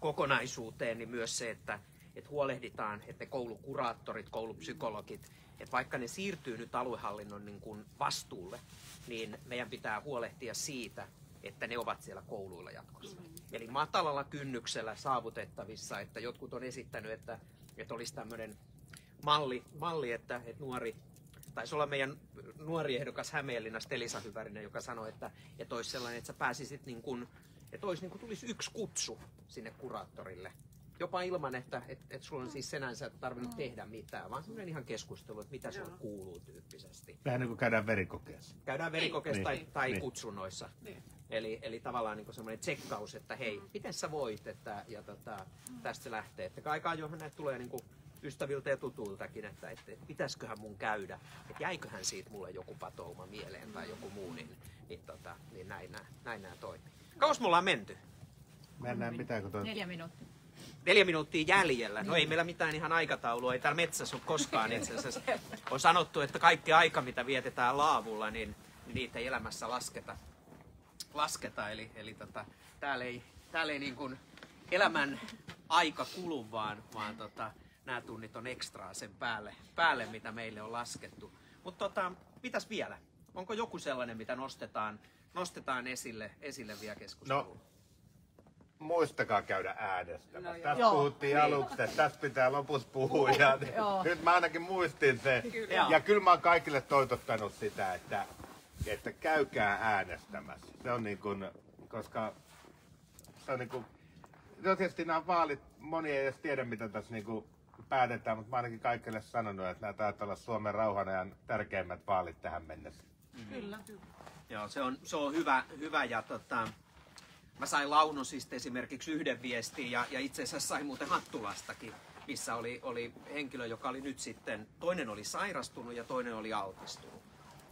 kokonaisuuteen niin myös se, että että huolehditaan, että ne koulukuraattorit, koulupsykologit, että vaikka ne siirtyy nyt aluehallinnon niin kuin vastuulle, niin meidän pitää huolehtia siitä, että ne ovat siellä kouluilla jatkossa. Eli matalalla kynnyksellä saavutettavissa, että jotkut on esittänyt, että, että olisi tämmöinen malli, malli että, että nuori, taisi olla meidän nuori ehdokas Hämeenlinnasta Elisa Hyvärinen, joka sanoi, että, että olisi sellainen, että sä pääsisit niin kuin, että olisi niin kuin tulisi yksi kutsu sinne kuraattorille. Jopa ilman, että et, et sulla on siis senänsä tarvinnut tehdä mitään, vaan semmoinen ihan keskustelu, että mitä sulle kuuluu tyyppisesti. Vähän niin kuin käydään verikokeessa. Käydään verikokeessa tai, Niin. tai Niin. kutsunnoissa. Niin. Eli, eli tavallaan niin semmoinen tsekkaus, että hei, miten sä voit, että, ja tota, tästä se lähtee. Että aika ajoin näitä tulee niin kuin ystäviltä ja tutuiltakin, että, että, että pitäisiköhän mun käydä, että jäiköhän siitä mulle joku patouma mieleen tai joku muu, niin, niin, tota, niin näin, näin, näin nämä toimii. Kauas me ollaan menty? Mennään, pitääkö toi... Neljä minuuttia. Neljä minuuttia jäljellä. No ei meillä mitään ihan aikataulua, ei täällä metsässä ole koskaan itse asiassa. On sanottu, että kaikki aika, mitä vietetään laavulla, niin niitä ei elämässä lasketa. Lasketa. Eli, eli tota, täällä ei, täällä ei niin kuin elämän aika kulu, vaan, vaan tota, nämä tunnit on ekstraa sen päälle, päälle mitä meille on laskettu. Mutta tota, mitäs vielä? Onko joku sellainen, mitä nostetaan, nostetaan esille, esille vielä keskusteluun? No, muistakaa käydä äänestämässä. No. Tässä Joo. puhuttiin aluksi, että tässä pitää lopussa puhua. Ja nyt mä ainakin muistin sen. Kyllä. Ja kyllä mä oon kaikille toitottanut sitä, että, että käykää äänestämässä. Se on niin kuin, koska se on niin kuin, no tietysti nämä vaalit, moni ei edes tiedä mitä tässä niin kuin päätetään, mutta mä oon ainakin kaikille sanonut, että nämä taitaa olla Suomen rauhan ajan tärkeimmät vaalit tähän mennessä. Kyllä. Joo, se on, se on hyvä, hyvä ja tota, mä sain Launosista esimerkiksi yhden viestin ja, ja itse asiassa sain muuten Hattulastakin, missä oli, oli henkilö, joka oli nyt sitten, toinen oli sairastunut ja toinen oli altistunut.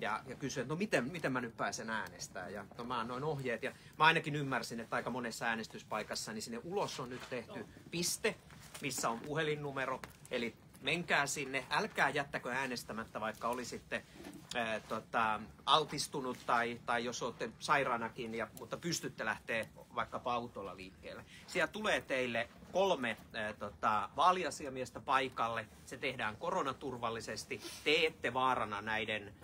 Ja, ja kysyin, että no miten, miten mä nyt pääsen äänestämään. Ja no mä annoin ohjeet ja mä ainakin ymmärsin, että aika monessa äänestyspaikassa niin sinne ulos on nyt tehty piste, missä on puhelinnumero. Eli menkää sinne, älkää jättäkö äänestämättä, vaikka olisitte ää, tota, altistunut tai, tai jos olette sairaanakin, ja, mutta pystytte lähteä vaikkapa autolla liikkeelle. Siellä tulee teille kolme ää, tota, vaaliasiamiestä paikalle. Se tehdään koronaturvallisesti. Te ette vaarana näiden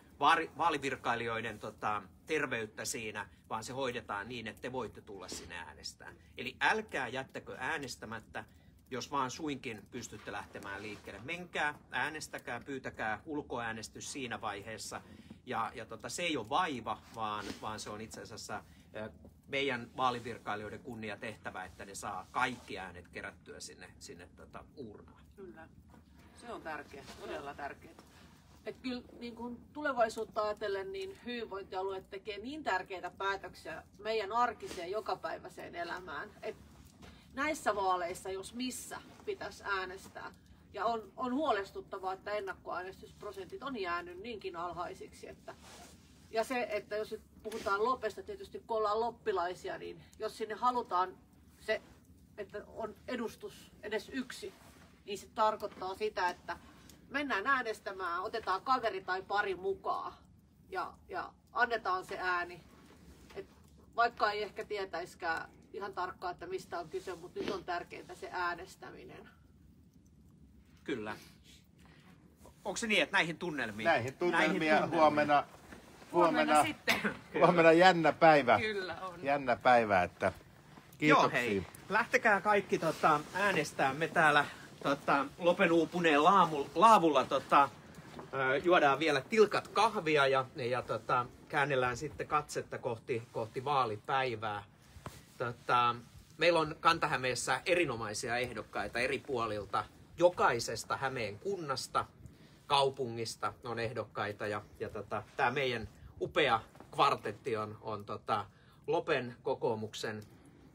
vaalivirkailijoiden tota, terveyttä siinä, vaan se hoidetaan niin, että te voitte tulla sinne äänestämään. Eli älkää jättäkö äänestämättä, jos vaan suinkin pystytte lähtemään liikkeelle. Menkää, äänestäkää, pyytäkää ulkoäänestys siinä vaiheessa. Ja, ja tota, se ei ole vaiva, vaan, vaan se on itse asiassa meidän vaalivirkailijoiden kunnia tehtävä, että ne saa kaikki äänet kerättyä sinne, sinne tota, uurnaan. Kyllä. Se on tärkeä, todella tärkeää. Et kyllä niin kun tulevaisuutta ajatellen, niin hyvinvointialueet tekee niin tärkeitä päätöksiä meidän arkiseen jokapäiväiseen elämään, että näissä vaaleissa, jos missä, pitäisi äänestää. Ja on, on huolestuttavaa, että ennakkoäänestysprosentit on jäänyt niinkin alhaisiksi. Että, ja se, että jos nyt puhutaan Lopesta, tietysti kun ollaan loppilaisia, niin jos sinne halutaan se, että on edustus edes yksi, niin se tarkoittaa sitä, että mennään äänestämään, otetaan kaveri tai pari mukaan ja, ja annetaan se ääni. Et vaikka ei ehkä tietäiskään ihan tarkkaan, että mistä on kyse, mutta nyt on tärkeintä se äänestäminen. Kyllä. Onko se niin, että näihin tunnelmiin? Näihin tunnelmia tunnelmiin. huomenna, Huomenna huomenna, sitten. huomenna jännä päivä. Kyllä on. Jännä päivä, että Joo, kiitoksia. hei. Lähtekää kaikki tota, äänestää. Me täällä tota, Lopen uupuneen laamu, laavulla tota, juodaan vielä tilkat kahvia ja, ja tota, käännellään sitten katsetta kohti, kohti vaalipäivää. Tota, meillä on Kanta-Hämeessä erinomaisia ehdokkaita eri puolilta. Jokaisesta Hämeen kunnasta, kaupungista on ehdokkaita ja, ja tota, tämä meidän upea kvartetti on, on tota, Lopen kokoomuksen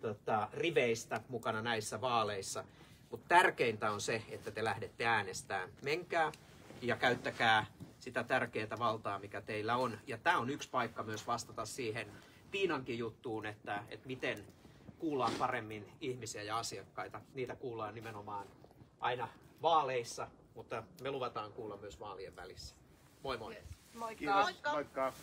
tota, riveistä mukana näissä vaaleissa. Mutta tärkeintä on se, että te lähdette äänestämään. Menkää ja käyttäkää sitä tärkeää valtaa, mikä teillä on. Ja tämä on yksi paikka myös vastata siihen Tiinankin juttuun, että, että miten kuullaan paremmin ihmisiä ja asiakkaita. Niitä kuullaan nimenomaan aina vaaleissa, mutta me luvataan kuulla myös vaalien välissä. Moi moi! Moikka. Kiitos, moikka.